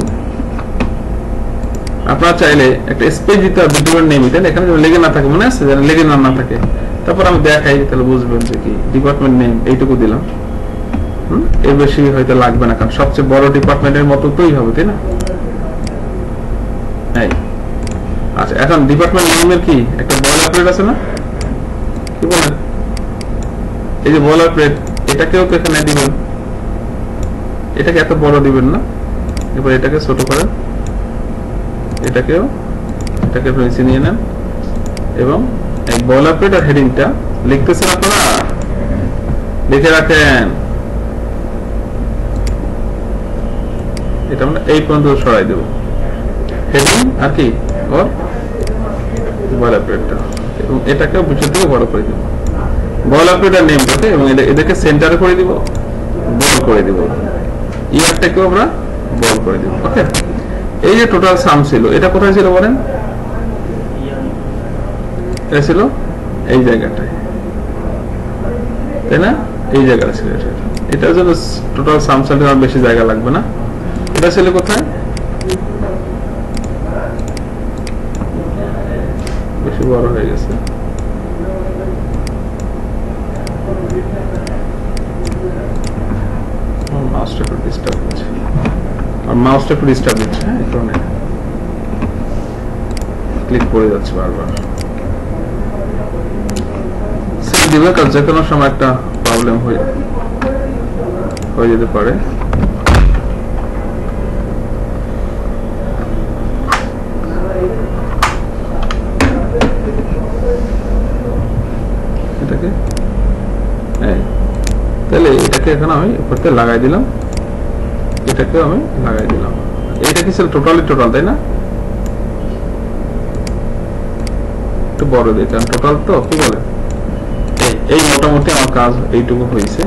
আপনারা চাইলে একটা স্পেস দিতে হবে ডিপার্টমেন্ট নেম দিতেন এখানে লেগে না থাকে, মনে আছে? যেন লেগে না না থাকে। তারপর আমি দেখাই, তাহলে বুঝবেন যে কি ডিপার্টমেন্ট নেম এইটুকু দিলাম। এর বেশি হয়তো লাগবে না, কারণ সবচেয়ে বড় ডিপার্টমেন্টের মতো তোই হবে, তাই না? আচ্ছা এখন ডিপার্টমেন্ট নেমের কি? একটা বয়লার প্লেট আছে না? কি বলেন এই যে বয়লার প্লেট এটাকেও তো এখানে দিবেন। এটাকে এত বড় দিবেন না। এবার এটাকে ছোট করেন। এটাকেও, এটাকে নিচে নিয়ে নেন। এবং এই বয়লার প্লেট আর হেডিংটা লিখতেছেন আপনারা? লিখে রাখেন। এটা আমরা এই পর্যন্ত সরাই দেব। হেডিং আর কি? ওর বয়লার প্লেটটা এবং এটাকেও পিছন থেকে বড় করে দেব বয়লার প্লেটের নেমটাকে এবং এদেরকে সেন্টারে করে দিব বল করে দিব। ইয়ারটাকেও আমরা বল করে দিব ওকে এই যে টোটাল সাম ছিল, এটা কোথায় ছিল বলেন? এটা ছিল এই জায়গাটায়। তাই না? এই জায়গাটা ছিল এটা। এটার টোটাল সাম সালটা আর বেশি জায়গা লাগবে না। এটা ছিল কোথায়? বেশি বড় হয়ে গেছে মাউসটা একটু ডিস্টার্ব হচ্ছে আর মাউসটা একটু ডিস্টার্ব হচ্ছে হ্যাঁ এই কারণে ক্লিক করে যাচ্ছে বারবার। দিবে, কারণ যে কোনো সময় একটা প্রবলেম হয়ে হয়ে যেতে পারে। এটাকে এই তাহলে এটাকে এখন আমি উপরতে লাগাই দিলাম। এটাকেও আমি লাগাই দিলাম। এটা কি ছিল টোটালি টোটাল তাই না? একটু বড় দিই কারণ টোটাল তো কি বলে এই- মোটামুটি আমার কাজ এইটুকু হয়েছে।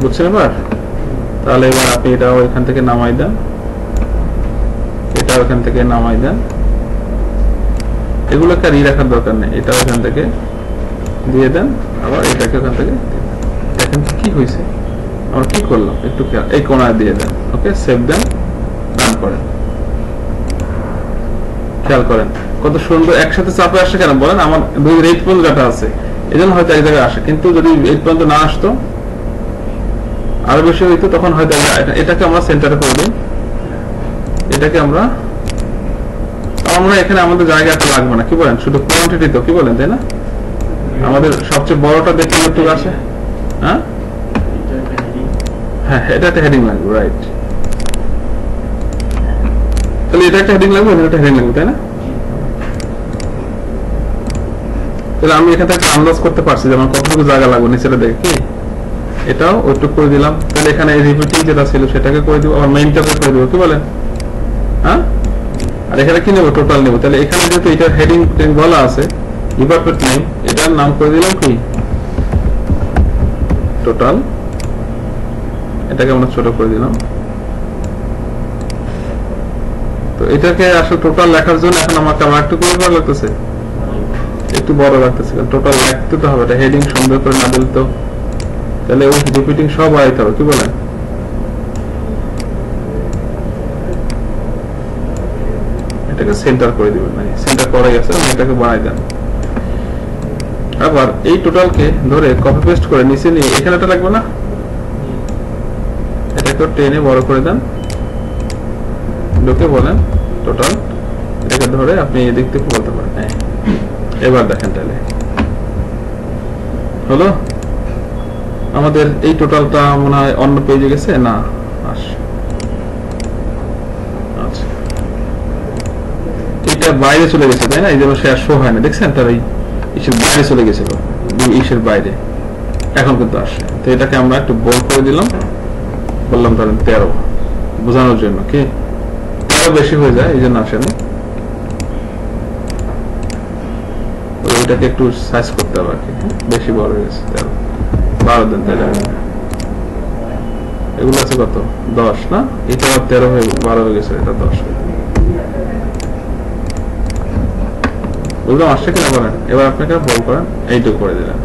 বুঝছেন এবার? তাহলে এবার আপনি এটাও এখান থেকে নামাই দেন। এটা ওখান থেকে নামাই দেন। এগুলোকে আর ই রাখার দরকার নেই। এটাও এখান থেকে দিয়ে দেন। আবার এটাকে ওখান থেকে। দেখেন কি হয়েছে। আমরা কি করলাম? একটু এই কোনায় দিয়ে দেন ওকে সেভ দেন রান করেন। খেয়াল করেন, কত সুন্দর একসাথে চাপে আসে কেন? বলেন, আমার দুই এইট পর্যন্ত ডাটা আছে। এই জন্য হয়তো এক জায়গায় আসে, কিন্তু যদি এইট পর্যন্ত না আসতো, আরও বেশি হইতো, তখন হয়তো এটাকে আমরা সেন্টারে করে দিই। এটাকে আমরা আমরা এখানে আমাদের জায়গা এত লাগবে না। কি বলেন? শুধু কোয়ান্টিটি তো, কি বলেন, তাই না? আমাদের সবচেয়ে বড়টা দেখতে একটু হ্যাঁ? হ্যাঁ এটা একটা হেডিং লাগবে রাইট তাহলে এটা একটা হেডিং লাগবে এটা হেডিং লাগবে, তাই না? তাহলে আমি এখান থেকে আন্দাজ করতে পারছি যে আমার কতটুকু জায়গা লাগবে নিচেটা দেখে। কি এটাও ওইটুকু করে দিলাম। তাহলে এখানে রিপিটিং যেটা ছিল, সেটাকে করে দিব, আবার মেইনটাকে করে দিব, কি বলেন? হ্যাঁ? আর এখানে কি নেব? টোটাল নেব। তাহলে এখানে যেহেতু এটার হেডিং বলা আছে ডিপার্টমেন্ট নেম এটার নাম করে দিলাম কি? টোটাল এটাকে আমরা ছোট করে দিলাম। তো এটাকে আসলে টোটাল লেখার জন্য এখন আমাকে আমার একটু করে ভালো লাগতেছে। একটু বড় লাগতেছে টোটাল লিখতে তো হবে, এটা হেডিং সুন্দর করে না দিলে তো। তাহলে ওই রিপিটিং সব বাড়াইতে হবে, কি বলেন? এটাকে সেন্টার করে দিবেন না সেন্টার করা গেছে এটাকে বাড়াই দেন। আবার এই টোটালকে ধরে কপি পেস্ট করে নিচে নিয়ে, এখানে এটা লাগবে না? এটাকে টেনে বড় করে দেন। ঢুকে বলেন টোটাল এটাকে ধরে আপনি এদিক থেকে বলতে পারেন। হ্যাঁ। এবার দেখেন তাহলে। হলো? আমাদের এই টোটালটা মনে হয় অন্য পেজে গেছে? না আস। আচ্ছা। এটা বাইরে চলে গেছে তাই না? এই জন্য সে আর শো হয় না দেখছেন? তার এই ইসের বাইরে চলে গেছিল ইসের বাইরে। এখন কিন্তু আসে তো এটাকে আমরা একটু বল করে দিলাম। বললাম ধরেন তেরো। বোঝানোর জন্য, কি? তেরো বেশি হয়ে যায়, এই জন্য আসে না। ওইটাকে একটু সাইজ করতে হবে আর কি হ্যাঁ? বেশি বড় হয়ে গেছে, তেরো। বারো দিন এগুলো আছে কত? দশ, না? এটা তেরো হয়ে বারো হয়ে গেছে, এটা দশ। বুঝলাম, আসছে কিনা বলেন? এবার আপনাকে বল করেন, এইটুকু করে দিলেন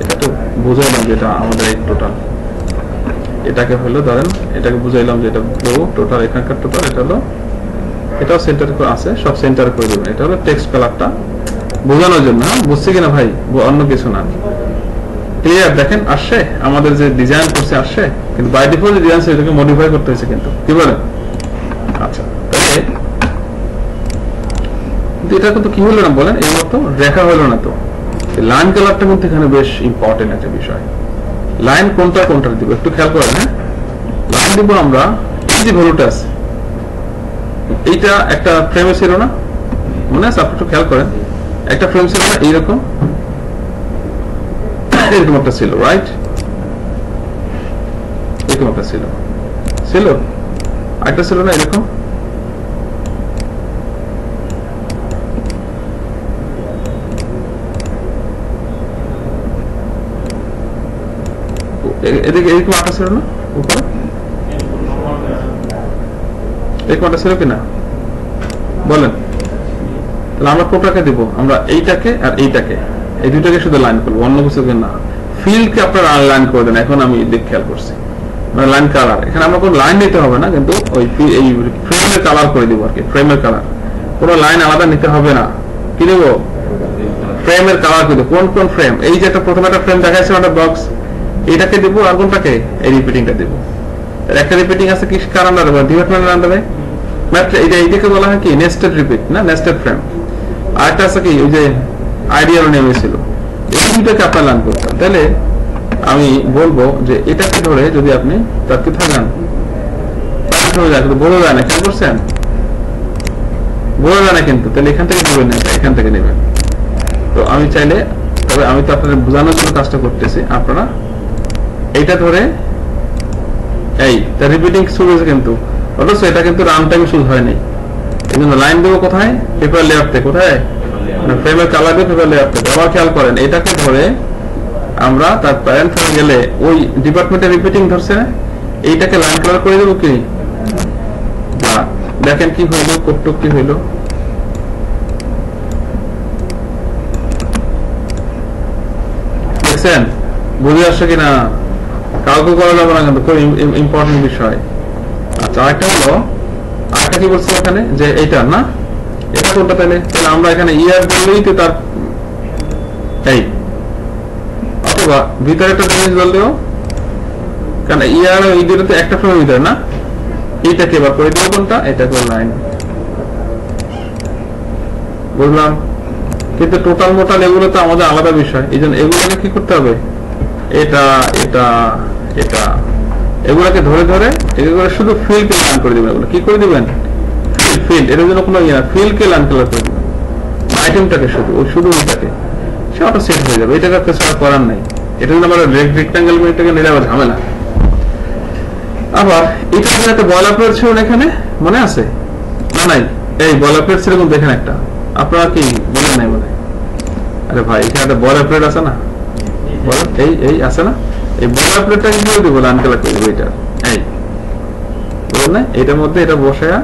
এটা তো বুঝাইলাম না যেটা আমাদের এই টোটাল এটাকে হলো ধরেন, এটাকে বুঝাইলাম যে এটা ব্লু টোটাল এখানকার টোটাল এটা হলো, এটাও সেন্টার আছে, সব সেন্টার করে দেবেন। এটা হলো টেক্সট কালারটা বোঝানোর জন্য হ্যাঁ? বুঝছি কিনা ভাই? অন্য কিছু না। ক্লিয়ার দেখেন, আসছে? আমাদের যে ডিজাইন করছে, আসছে? কিন্তু বাই ডিফল্ট যে ডিজাইন সেটাকে মডিফাই করতে হয়েছে কিন্তু। কি বলেন? আচ্ছা কিন্তু এটা কিন্তু কি হলো না বলেন? এই মতো রেখা হলো না তো। লাইন কালারটা কিন্তু এখানে বেশ ইম্পর্টেন্ট একটা বিষয়। লাইন কোনটা কোনটা দিব? একটু খেয়াল করেন হ্যাঁ? লাইন দিব আমরা, এই যে ভ্যালুটা আছে, এইটা একটা ফ্রেমে ছিল না? মনে আছে? আপনি একটু খেয়াল করেন। একটা ফ্রেম ছিল না? এইরকম? এরকম একটা ছিল রাইট এরকম একটা ছিল। ছিল? একটা ছিল না? এরকম এ- এদিকে এরকম আটা ছিল না? উপরে? এরকম আটা ছিল কিনা? বলেন। তাহলে আমরা কোটাকে দিব। আমরা এইটাকে আর এইটাকে। এই দুইটাকে শুধু লাইন করব। অন্য না আপনারা লাইন করে দেন। এখন আমি দিক খেয়াল করছি। মানে লাইন কালার এখানে আমরা কোনো লাইন নিতে হবে না, কিন্তু ওই এই ফ্রেমের কালার করে দিব আর কি ফ্রেমের কালার কোনো লাইন আলাদা নিতে হবে না। কি নেব ফ্রেমের কালার কিন্তু কোন কোন ফ্রেম এই যে একটা প্রথমে একটা ফ্রেম দেখাচ্ছে একটা বক্স এইটাকে দিব আর কোনটাকে? এই রিপিটিংটা দিব। একটা রিপিটিং আছে কি? কার আন্ডারে ডিপার্টমেন্টের আন্ডারে এটা এইটাকে বলা হয় কি? নেস্টেড রিপিট না? নেস্টেড ফ্রেম আরেকটা আছে কি? ওই যে আইডিয়াল নেমে ছিল। এই দুইটাকে আপনার লার্ন করতে তাহলে আমি বলব যে এটাকে ধরে যদি আপনি তাকে থাকান বোঝা যায় না। খেয়াল করছেন? বোঝা যায় না কিন্তু। তাহলে এখান থেকে নেবেন এখান থেকে নেবেন। তো আমি চাইলে তবে আমি তো আপনাদের বোঝানোর জন্য কাজটা করতেছি। আপনারা এইটা ধরে, এই তা রিপিটিং শুরু হয়েছে কিন্তু। অথচ এটা কিন্তু রান টাইম শুরু হয়নি এই লাইন দেবো কোথায়? পেপার লেয়ার থেকে কোথায়? ফ্রেমের কালার দিয়ে পেপার লেয়ার থেকে আবার খেয়াল করেন, এটাকে ধরে আমরা তার প্যারেন্ট হয়ে গেলে ওই ডিপার্টমেন্টে রিপিটিং ধরছে এইটাকে লাইন কালার করে দেবো কি? দেখেন কি হইল কোটটুক কি হইল। দেখছেন? বুঝে আসছে কিনা? কাউকে করা যাবে না কিন্তু খুব ইম্পর্টেন্ট বিষয়। আচ্ছা আরেকটা হলো, আরেকটা কি বলছে এখানে? যে এইটা না? এটা কোনটা তাহলে? তাহলে আমরা এখানে ইয়ার বললেই তো তার এই। অথবা ভিতরে একটা জিনিস বললেও কারণ ইয়ার এই দুটো তো একটা ফ্রেমের ভিতরে, না? এইটাকে এবার করে দেবো কোনটা? এটা করে লাইন। বুঝলাম? কিন্তু টোটাল মোটাল এগুলো তো আমাদের আলাদা বিষয়। এই জন্য এগুলোকে কি করতে হবে? এটা এটা এটা। এগুলোকে ধরে ধরে এগুলো শুধু ফিল্ডকে লাইন করে দিবেন এগুলো। কি করে দিবেন? ফিল্ড এর জন্য কোনো ইয়ে না। ফিল্ডকে কালার করে দিবেন। আইটেমটাকে শুধু ওই শুধু ওইটাকে। সে অটো সেট হয়ে যাবে। এটাকে আর করার নাই। এটা জন্য আমরা রেক্টাঙ্গেল মিটাকে নিলে আবার ঝামেলা। আবার এটা একটা বয়লার প্লেট ছিল এখানে? মনে আছে? না, নাই। এই বয়লার প্লেট সেরকম দেখেন একটা। আপনারা কি বলেন নাই মনে আরে ভাই, এখানে একটা বয়লার প্লেট আছে না? বলেন এই এই আছে না? এই বয়লার প্লেটটা কি দিব? কালার করে দিব এটা। এই বলেন না, এটার মধ্যে এটা বসায়া?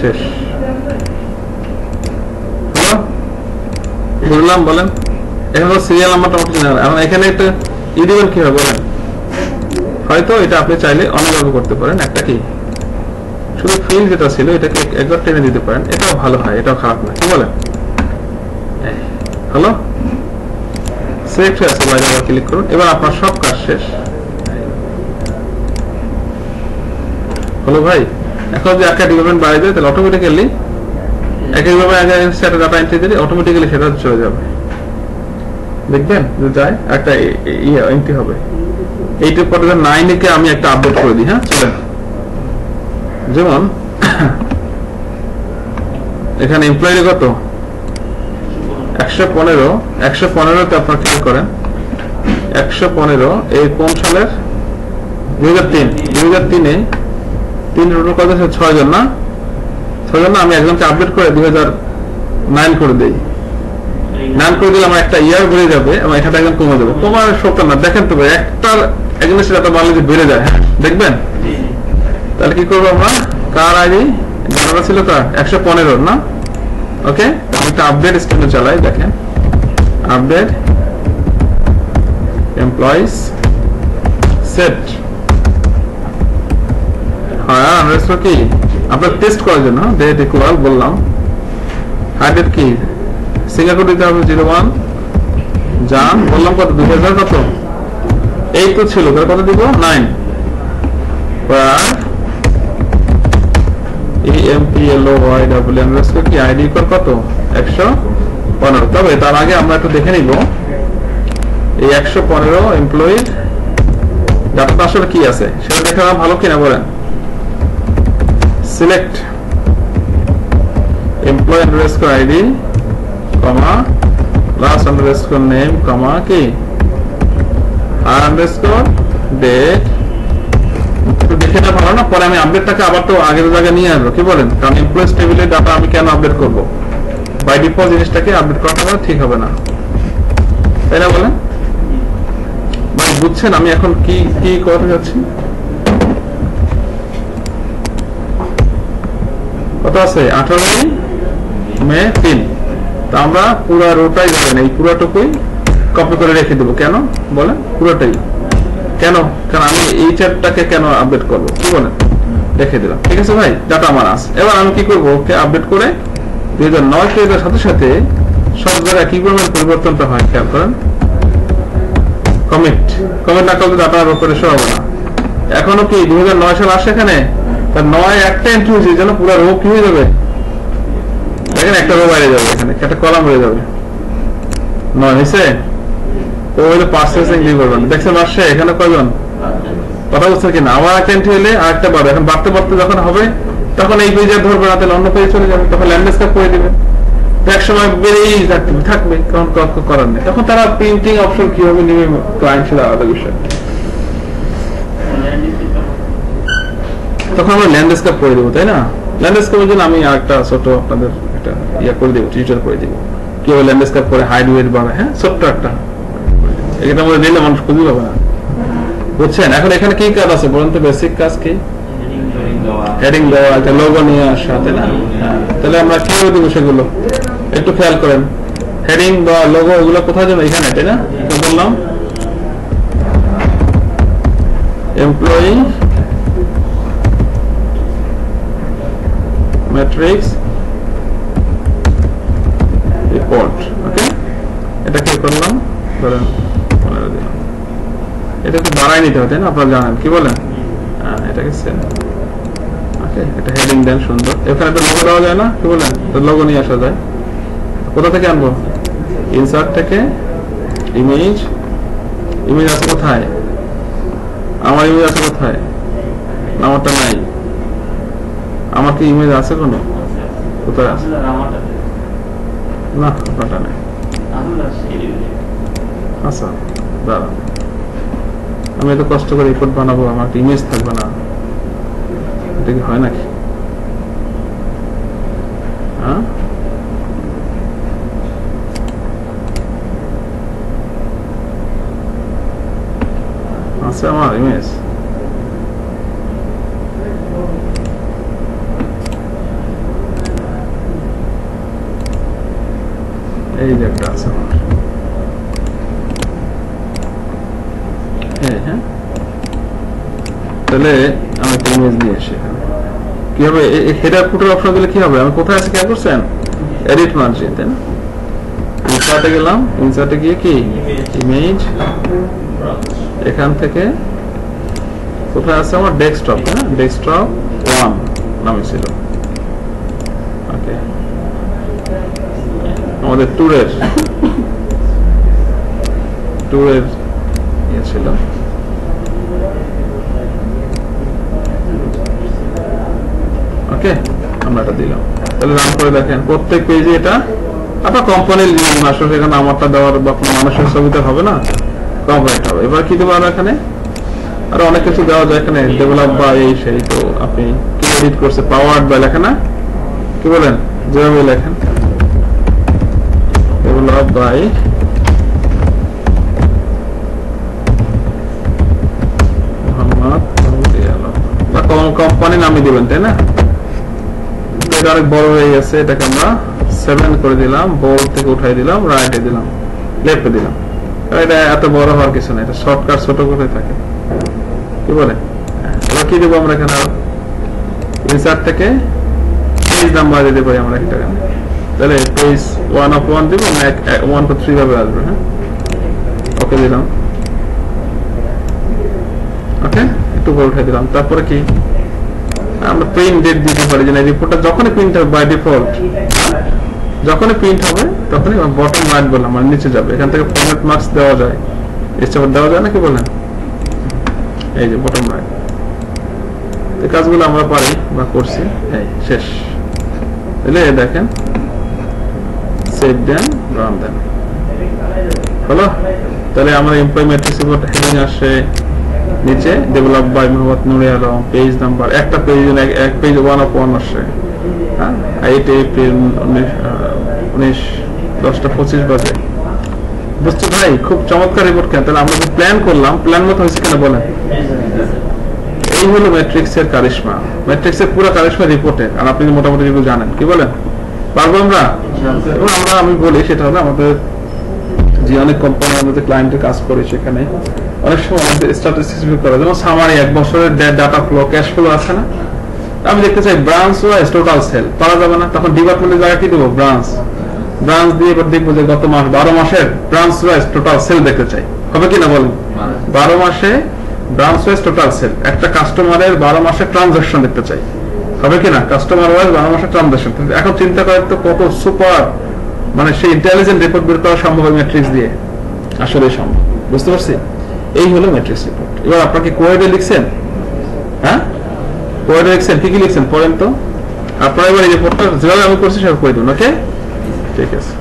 শেষ? বুঝলাম বলেন। এখন সিরিয়াল নাম্বারটা আমাকে এখন এখানে একটা ই দিবেন কীভাবে বলেন? হয়তো এটা আপনি চাইলে অন্যভাবে করতে পারেন। একটা কি? শুধু ফিল যেটা ছিল, এটাকে একবার টেনে দিতে পারেন। এটাও ভালো হয়, এটাও খারাপ না কি বলেন? হ্যালো সেভ হয়ে আছে বাইরে ক্লিক করুন। এবার আপনার সব কাজ শেষ। হলো ভাই, এখন যদি একটা ডিপার্টমেন্ট বাড়িয়ে দেয়, তাহলে অটোমেটিক্যালি একইভাবে আগে সেটা ডাটা এন্ট্রি দিলে অটোমেটিক্যালি সেটা চলে যাবে। দেখবেন যায়, একটা ইয়ে হবে। এইটার পরে নাইনে কে আমি একটা আপডেট করে দিই হ্যাঁ? চলেন। যেমন, [COUGHS] এখানে এমপ্লয়ি কত? একশো পনেরো। একশো পনেরোতে আপনার ক্লিক করেন। একশো পনেরো, এই কোন সালের? দুই হাজার তিন। দুই হাজার তিনে তিন টোটাল কত ছয় জন না? ছয় জন না, আমি একজনকে আপডেট করে দুই হাজার নাইন করে দিই। নান করে দিলে আমার একটা ইয়ার বেড়ে যাবে এবং এখানে একদম কমে যাবে। তোমার সত্য না দেখেন তো ভাই একটার একজনের সাথে একটা বাড়লে যে বেড়ে যায় হ্যাঁ দেখবেন? তাহলে কি করব আমরা? কার আইডি জানাটা ছিল কার? একশো পনেরো না? ওকে আমি একটা আপডেট স্ক্রিনে চালাই দেখেন। আপডেট এমপ্লয়িজ সেট হ্যাঁ কি? আপনার টেস্ট করার জন্য ডেট ইকুয়াল বললাম। হাইডেড কি? সিঙ্গাপুর দিতে হবে জিরো ওয়ান। যান বললাম কত? দুই হাজার কত? এই তো ছিল, তাহলে কত দিব? নাইন। কত? একশো পনেরো। তবে তার আগে আমরা একটু দেখে নিব। এই একশো পনেরো এমপ্লয়ির ডাটাটা আসলে কি আছে? সেটা দেখে ভালো কিনা বলেন। Select employee ID comma last underscore name, comma আর underscore date. ভালো না? পরে আমি আপডেটটাকে আবার তো আগের জায়গায় নিয়ে আসব। কি বলেন? কারণ টেবিলের ডাটা আমি কেন আপডেট বাই ডিফল্ট জিনিসটাকে আপডেট করাটা ঠিক হবে না। তাই না বলেন? মানে বুঝছেন আমি এখন কি কি করতে যাচ্ছি? কত আছে? আঠারোই মে তিন। তা আমরা পুরা রোটাই যাবেন এই পুরাটুকুই কপি করে রেখে দেবো। কেন? বলেন, পুরোটাই। কেন? কারণ আমি এই চ্যাটটাকে কেন আপডেট করব? কি বলেন? রেখে দিলাম। ঠিক আছে ভাই? ডাটা আমার আছে। এবার আমি কি করব? ওকে আপডেট করে দুই হাজার নয় তারিখের সাথে সাথে সব জায়গায় কি পরিমাণ পরিবর্তনটা হয়? খেয়াল করেন। কমিট কমিট না করলে ডাটা করে শো হবে না। এখনও কি দুই হাজার নয় সাল আসে এখানে? তার নয়, একটা এন্ট্রি হয়েছে, যেন পুরো রো কি হয়ে যাবে। দেখেন একটা রো বাইরে যাবে, এখানে একটা কলাম যাবে। নয় হয়েছে? হইল পার্সেসিং দেখছেন এখানে কয়জন? কথা বলছে কিনা? আমার হলে আর একটা বাড়বে। এখন বাড়তে বাড়তে যখন হবে, তখন এই ধরবে না, তাহলে অন্য পেজে চলে যাবে, তখন ল্যান্ডস্কেপ করে দিবে। তো এক সময় বেড়েই থাকবে থাকবে, কারণ করার নেই। তখন তারা প্রিন্টিং অপশন কীভাবে নেবে ক্লায়েন্ট সেটা আলাদা বিষয়। তখন আমরা ল্যান্ডস্কেপ করে দেবো, তাই না? ল্যান্ডস্কেপের জন্য আমি আরেকটা ছোট আপনাদের ইয়া করে দেবো টিউটার করে দেবো। কীভাবে ল্যান্ডস্কেপ করে হাইড ওয়েট বাড়ে হ্যাঁ? ছোট্ট একটা। এটা মানুষ পাবে না। বুঝছেন? এখন এখানে কি কাজ আছে বলুন তো বেসিক কাজ কি? হেডিং দেওয়া, একটা লোগো নিয়ে আসা, তাই না? তাহলে আমরা কীভাবে দেবো সেগুলো? একটু খেয়াল করেন। হেডিং বা লোগো ওগুলো কোথায় যাবে? এখানে, তাই না? বললাম। এমপ্লয়ি ম্যাট্রিক্স রিপোর্ট ওকে এটা কি করলাম? ধরেন, পনেরো দিলাম। এটা একটু বাড়াই নিতে হবে না? আপনারা জানেন, কি বলেন? হ্যাঁ এটাকে সেভ ওকে, এটা হেডিং দেন, সুন্দর। এখানে একটা লোগো দেওয়া যায় না, কি বলেন? তো লোগো নিয়ে আসা যায়। কোথা থেকে আনব? ইনসার্ট থেকে ইমেজ ইমেজ আছে কোথায়? আমার ইমেজ আছে কোথায়? আমারটা নাই। আমার কি ইমেজ আছে কোনো? কোথায় আছে? না আপনারটা নেই। আচ্ছা দাঁড়ান আমি এত কষ্ট করে রিপোর্ট বানাবো, আমার ইমেজ থাকবে না। এটা কি হয় নাকি? হ্যাঁ? আছে আমার ইমেজ এই যে একটা তাহলে আমি একটা ইমেজ নিয়ে আসি কি হবে? হেডার ফুটার অপশন দিলে কি হবে? আমি কোথায় আছি খেয়াল করছেন? এডিট মার্জিন তাই না? ইনসার্টে গেলাম ইনসার্টে গিয়ে কি? ইমেজ এখান থেকে কোথায় আছে? আমার ডেস্কটপ হ্যাঁ ডেস্কটপ ওয়ান নামে ছিল ওকে আমাদের ট্যুরের ট্যুরের ইয়ে ছিল। ওকে আমরা এটা দিলাম। তাহলে রান করে দেখেন, প্রত্যেক পেজে এটা। আপনার কোম্পানির নিয়ম আসলে এখানে আমারটা দেওয়ার বা কোনো মানুষের ছবিতে হবে না? কোম্পানিটা হবে। এবার কি দেবো আমরা এখানে? আরও অনেক কিছু দেওয়া যায় এখানে। ডেভেলপ বা এই সেই, তো আপনি কি এডিট করছে? পাওয়ার বা লেখা না? কি বলেন? যেভাবে লেখেন। আলম। বা কোম্পানি নামে দিবেন, তাই না? এটা অনেক বড় হয়ে গেছে, এটাকে আমরা সেভেন করে দিলাম বোর্ড থেকে উঠাই দিলাম রাইটে দিলাম লেফটে দিলাম। এটা এত বড় হওয়ার কিছু না এটা শর্টকাট ছোট করে থাকে। কি বলে? কি দেবো আমরা এখানে ইনসার্ট থেকে পেজ নাম্বার দিতে পারি আমরা একটা তাহলে পেজ ওয়ান অফ ওয়ান দিব, না ওয়ান টু থ্রি ভাবে আসবে হ্যাঁ? ওকে দিলাম। ওকে একটু বড় উঠে দিলাম। তারপরে কি? আমরা প্রিন্ট ডেট দিতে পারি যে রিপোর্টটা যখনই প্রিন্ট হবে বাই ডিফল্ট যখনই প্রিন্ট হবে, তখনই বটম রাইট বললাম মানে নিচে যাবে। এখান থেকে ফরম্যাট মার্কস দেওয়া যায়। স্টেপ দেওয়া যায় নাকি বলেন এই যে বটম এই কাজগুলো আমরা পারি বা করছি। এই, শেষ। তাহলে দেখেন সেভ দেন রান দেন। হলো? তাহলে এমপ্লয় ম্যাট্রিক্স রিপোর্ট হেডিং আসে, নিচে develop by Mohammad Nure Alam page number একটা পেজ এক পেজ ওয়ান অফ ওয়ান আসে। হ্যাঁ? এইট এপ্রিল উনিশ দশটা পঁচিশ বাজে। বুঝছ ভাই? খুব চমৎকার রিপোর্ট কেন? তাহলে আমরা প্ল্যান করলাম প্ল্যান মতো হয়েছে কেন বলেন। এই হলো ম্যাট্রিক্স এর কারিশমা। ম্যাট্রিক্স এর পুরো কারিশমা রিপোর্টের আর আপনি মোটামুটি যেগুলো জানেন। কি বলেন? পারব আমরা? এবং আমরা আমি বলি সেটা হলো আমাদের যে অনেক কোম্পানি আমাদের ক্লায়েন্টের কাজ করে সেখানে। অনেক সময় আমাদের স্ট্যাটিস্টিক্স করে যেমন সামারি এক বছরের ডাটা ফ্লো ক্যাশ ফ্লো আছে না? আমি দেখতে চাই ব্রাঞ্চ ওয়াইজ টোটাল সেল পারা যাবে না? তখন ডিপার্টমেন্টের জায়গায় কি দেবো? ব্রাঞ্চ ব্রাঞ্চ দিয়ে এবার দেখব যে গত মাস বারো মাসের ব্রাঞ্চ ওয়াইজ টোটাল সেল দেখতে চাই। হবে কিনা বলেন? বারো মাসে ব্রাঞ্চ ওয়াইজ টোটাল সেল একটা কাস্টমারের বারো মাসে ট্রানজাকশন দেখতে চাই। হবে কিনা? কাস্টমার ওয়াইজ বাংলা ভাষা ট্রান্সলেশন ট্রানজাকশন এখন চিন্তা করেন তো কত সুপার মানে সেই ইন্টেলিজেন্ট রিপোর্ট বের করা সম্ভব ম্যাট্রিক্স দিয়ে? আসলে সম্ভব। বুঝতে পারছি? এই হলো ম্যাট্রিক্স রিপোর্ট এবার আপনাকে কোয়েডে লিখছেন? হ্যাঁ? কোয়েডে লিখছেন? কি কি লিখছেন? পড়েন তো। আপনারা এবার এই রিপোর্টটা যেভাবে আমি করছি সেভাবে করে দিন ওকে ঠিক আছে।